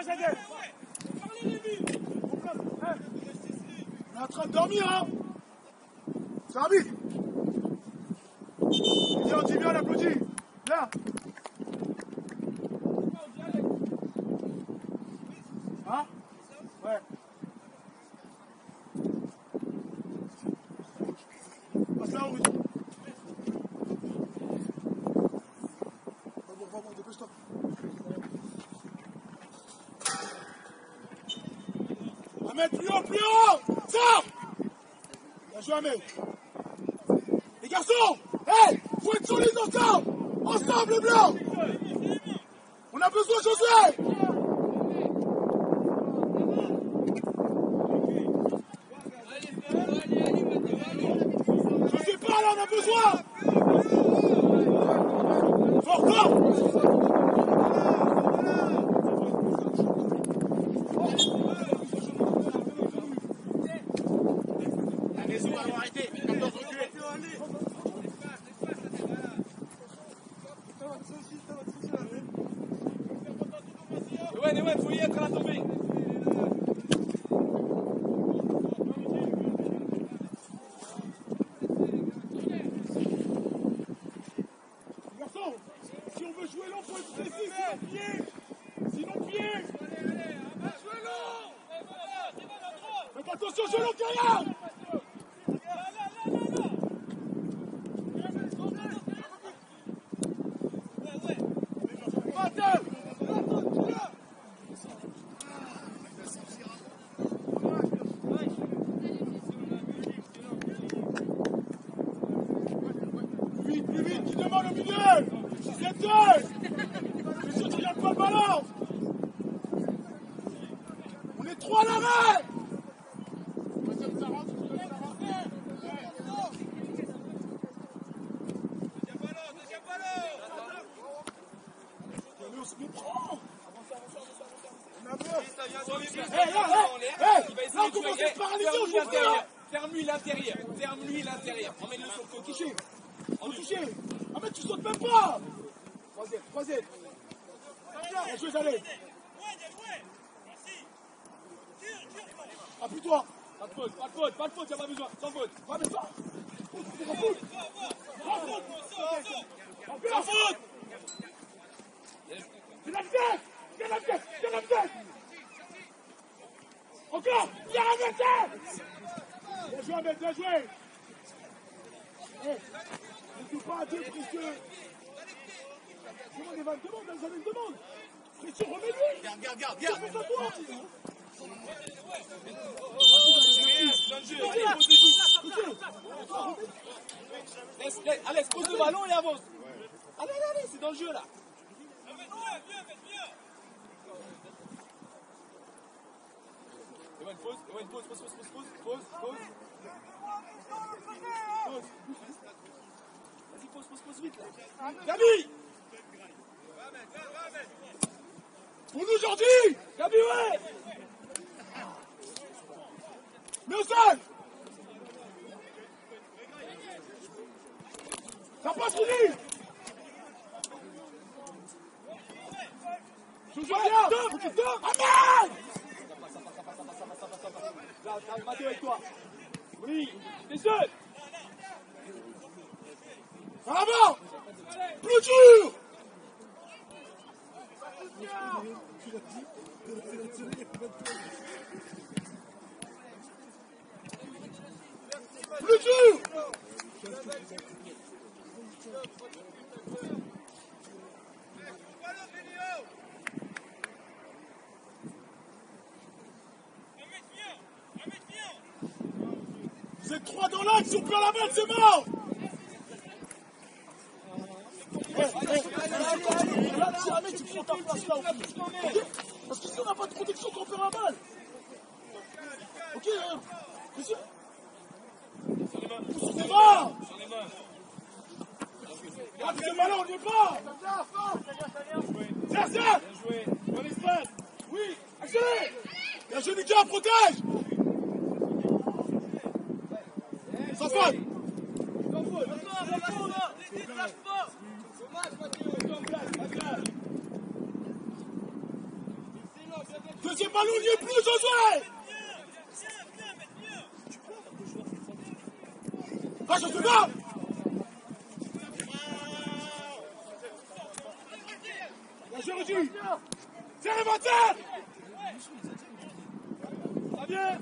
Vamos, Edgar! Les garçons, hé, hey, faut être solides ensemble, ensemble les blancs. On a besoin de Josué. Au toucher Au toucher Ah mais tu sautes même pas. Troisième, troisième Bien joué Zalé Appuie-toi. Pas de faute, pas de faute, pas de faute, y'a pas besoin. C'est 3 dans l'axe, si on perd la balle, c'est mort Parce que si on n'a pas de protection, on perd la balle Ok, hein Sur les mains Sur les mains Sur les mains ah, c'est malin, on y est pas Bien joué Oui Actionné Bien joué, Lucas, protège on est plus, Josué Va, Josué, va La Géorgie C'est les 27 Très bien.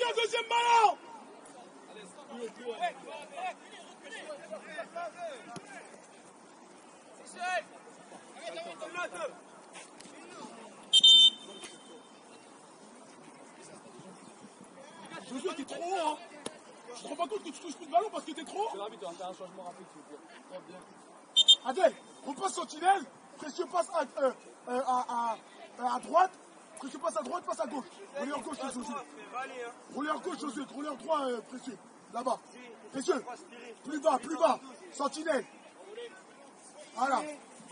On gagne aucun deuxième ballon Josué, t'es trop haut, hein. Je te rends pas compte que tu touches plus de ballon parce que t'es trop haut. L'arbitre va faire un changement rapide, s'il vous plaît. Adèle, on passe Sentinelle, Précieux passe à, euh, euh, à, à, à droite, Précieux passe à droite, passe à gauche. Roulez en gauche, Josué. Roulez en gauche, Josué. Roulez en droit, euh, Précieux. Là-bas. Précieux. Plus bas, plus bas. Sentinelle. Voilà.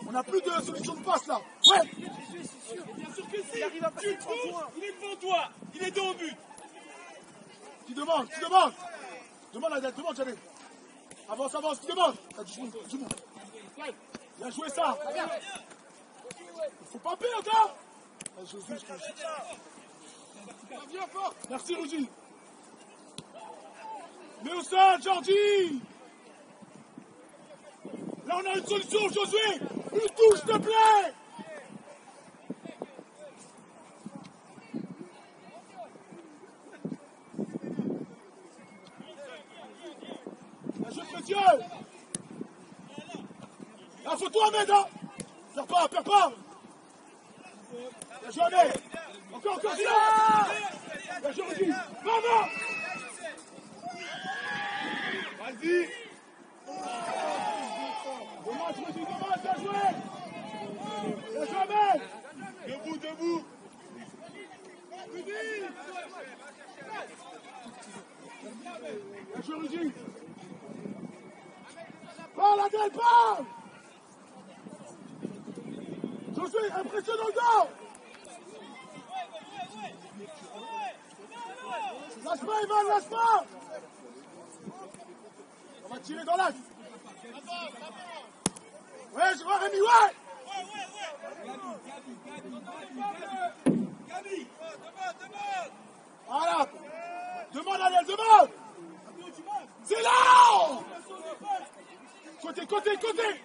On n'a plus de solution de passe là. Ouais. Bien sûr que si. Il arrive à passer Tu touches, Il est devant toi. Il est au but. Tu demandes, tu demandes. Demande Adèle, demande Janelle. Avance, avance, tu demandes. T'as du monde, du monde. Ouais. Bien joué ça. Il faut pas perdre, hein. Ah, Josué, je. Fort. Merci Rudy. Mais Jordi. Là, on a une solution, Josué. Une touche, s'il te plaît. Un Ah, faut toi, hein. Pas, perds pas. Joué, Ahmed Encore, encore, joué, Rudy Maman Vas-y Dommage, Rudy, dommage, bien joué Bien joué, Debout, debout Bien joué, Rudy Parle, Adèle, parle Josué, impressionnant le dos Lâche pas, Ivan, lâche pas On va tirer dans l'axe. Ouais, je vois Rémi, ouais Voilà Demande, Ariel, demande C'est là Côté, côté, côté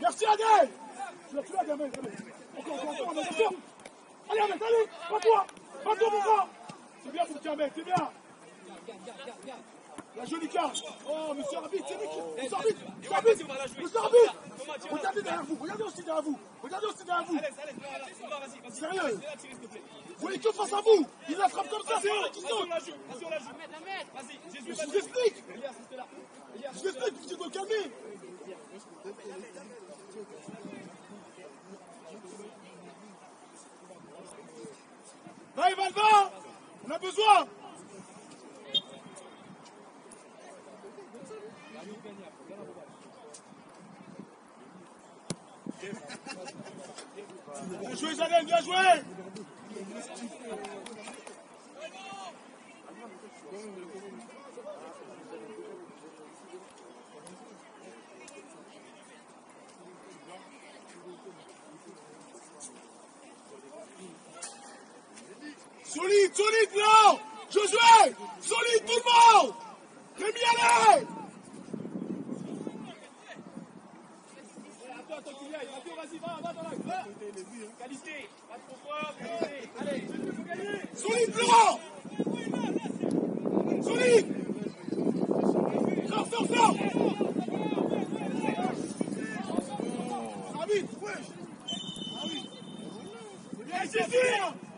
Merci, Adèle Tu l'as, tu l'as, allez Encore, encore, encore, encore, Allez, allez Pas-toi Pas-toi, mon gars C'est bien, mon petit Ahmed, c'est bien la jolie carte. Oh, monsieur arbitre, c'est lui qui. Monsieur arbitre, monsieur arbitre, monsieur arbitre. Regardez derrière vous, regardez aussi derrière vous. Regardez aussi derrière vous. Sérieux Vous voulez que face à vous Il la frappe comme ça, c'est eux qui sautent. Je vous explique. Je vous explique, vous dites de calmer. Va, va On a besoin Bien joué, Janelle, bien joué. Solide, solide, non Josué Solide, tout le monde. Rémi, allez Vas-y, va, dans l'axe. Va. Qualité. Pas trop fort. Allez, allez. Solide, Solide Sors, sors, sors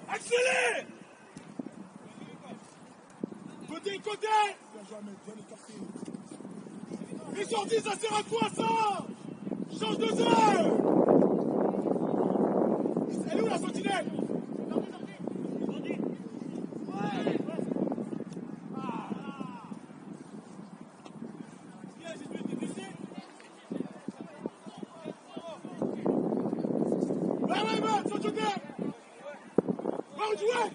Accélère Côté, côté. Les ça sert à quoi, ça Change de zone. Elle est où, la sentinelle Ouais, ouais, ouais, sentinelle Va rejouer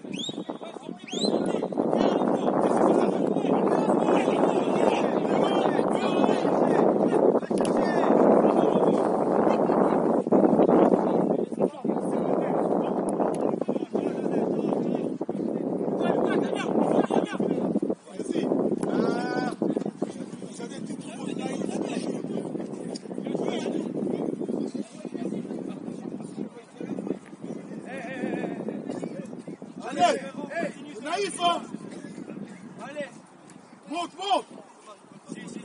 Merci. Ah, vous avez été trop naïf. Allez naïf, hein Allez. Monte, monte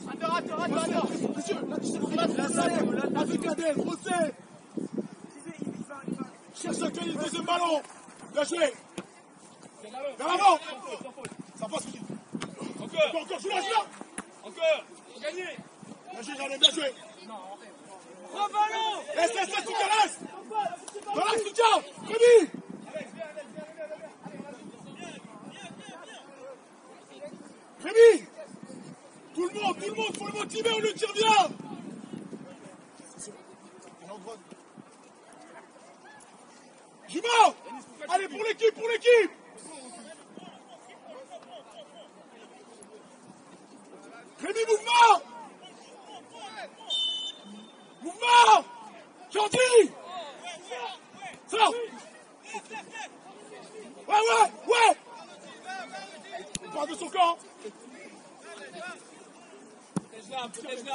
Attends, attends, attends, attends. Monsieur, là, tu sais qu'on va faire Avec Adèle, Rossé Cherche un quel deuxième ballon Bien joué Vers l'avant Ça passe vite Encore, Encore, encore, joue là, joue là encore. Gagné. Bien joué, Jardin, bien joué Prends ballon. Laisse, laisse, laisse, soutien, laisse Dans l'axe, soutien Rémi Rémi Tout le monde, tout le monde, faut le motiver, on le tire bien Jumeau Allez, pour l'équipe, pour l'équipe Rémi, mouvement Mouvement Gentil Sors Ouais, ouais, ouais On part de son camp Protège-la, protège-la. Ça vient d'eux, ça vient d'eux. C'est bien Regarde, on marche, hein On marche, Kylian, hein Ouais, ouais, ouais Tiens, tiens, tiens Pas mais pas Pas mais Fais quelque chose Oh Bien joué Elias Bon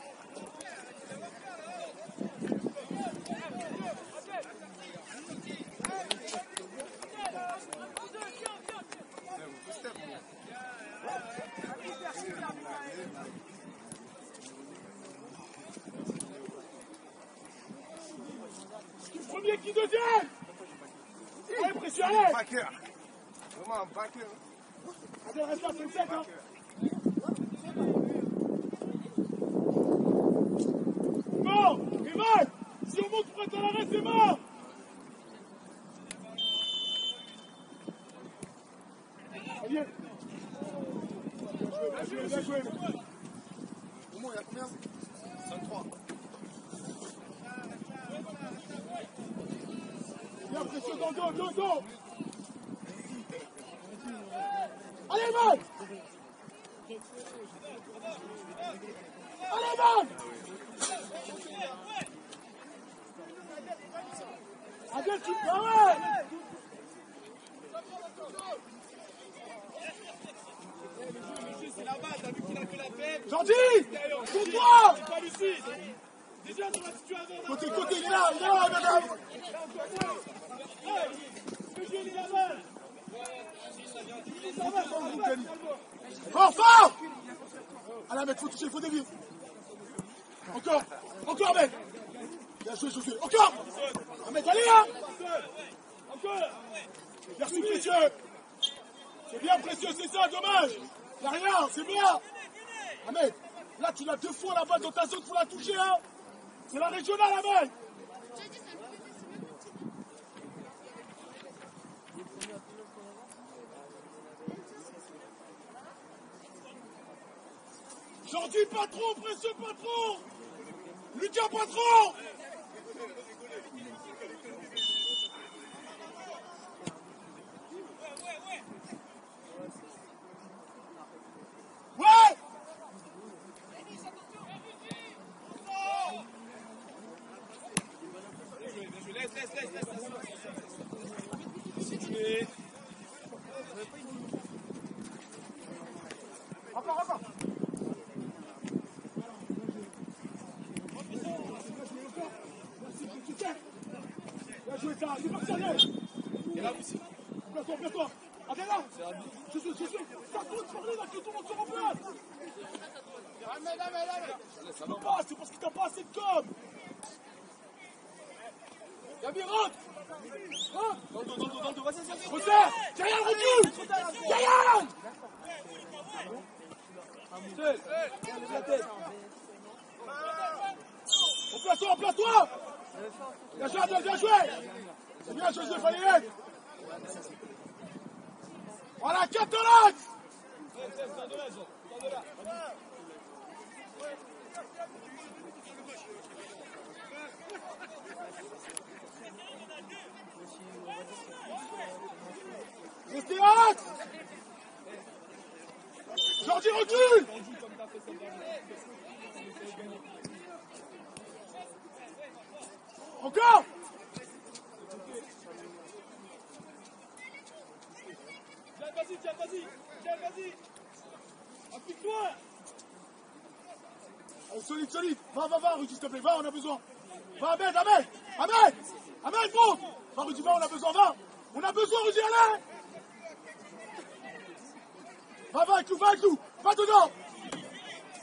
premier, qui deuxième Backer. Vraiment un backer. Allez, reste là, c'est le 7, hein. Bon, Si on monte pour être à l'arrêt, c'est mort Allez Bien joué, bien joué, Au moins, il y a combien 53. Bien pression dans le dos, dos, dos Allez, Evan Allez, Evan Adèle, tu ah ouais Le jeu, c'est toi C'est dans la situation. Côté, côté, il est là, il est là, madame il est. Fort, fort Allez, mec, faut toucher, faut dévier. Encore, encore, mec. Bien joué, Josué. Encore Ah, mec, allez, hein Encore. Merci, précieux. C'est bien précieux, c'est ça, dommage. Rien, c'est bien. Ahmed, là, tu l'as deux fois la balle dans ta zone, faut la toucher, hein. C'est la régionale, Ahmed. Gentil patron, précieux patron Lucas patron Ouais Laisse, laisse, laisse, laisse. Continuez. Encore, encore Bien joué ça, c'est parti, allez Et là aussi. Place-toi, place-toi Allez là Je suis, je suis Ça tourne, tu parles là, que tout le monde se replace Ça va pas, c'est parce qu'il t'a pas assez de com Gabi, rentre Rentre Dans le dos, dans le dos, dans le dos. Vas-y, vas-y, vas-y. Resserre Derrière le recul Derrière Seul. Lève la tête. Place-toi, place-toi Bien joué, Adèle, bien joué C'est bien, Josué, fallait l'être Voilà, capte l'axe Sors de là, Jean. Sors de là. Restez à l'axe recule Encore Tiens, vas-y, tiens, vas-y. Tiens, vas-y. Applique-toi. Allez, solide, solide. Va, va, va, Rudy, s'il te plaît. Va, on a besoin. Va, Ahmed, Ahmed. Ahmed. Ahmed, monte. Va, Rudy, va, on a besoin. Va. On a besoin, Rudy, allez. Va, va avec nous, va avec nous. Va dedans.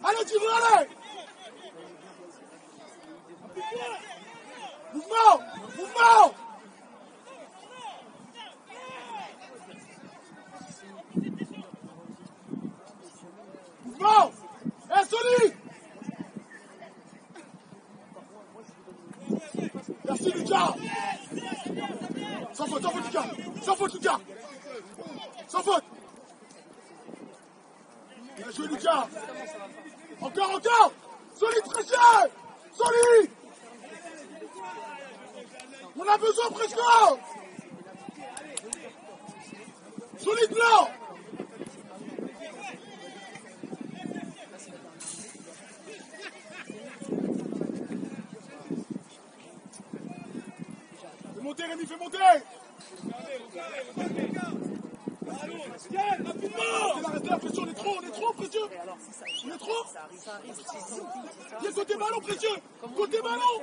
Allez, tu veux, allez. Mouvement. Mouvement. Mouvement. Eh, solide. Merci Lucas Sans faute, sans faute Lucas Sans faute Lucas Sans faute Bien joué Lucas Encore, encore. Solide Précieux Solide. On a besoin presque. Solide blanc Fais monter Rémi, fais monter. Tiens, rapidement. Pression, on est trop, on est trop précieux est Viens côté ballon précieux Côté ballon.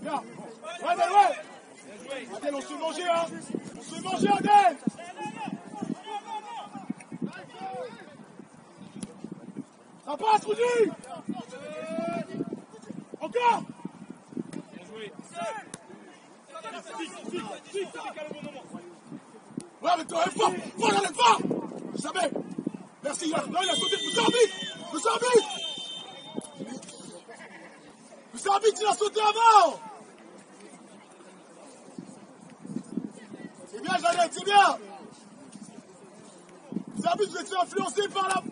Bien Ouais, ben ouais Adèle, on se manger, hein On se manger, Adèle Ça passe, Rudy Encore Bien joué. Mais toi, fort. Fort, allez, fort Jamais. Merci, là. Non, il a sauté. Monsieur Arbitre. Monsieur Arbitre. Monsieur Arbitre, il a sauté avant C'est bien, Jeannette, c'est bien. Monsieur Arbitre, vous êtes fait influencer par la...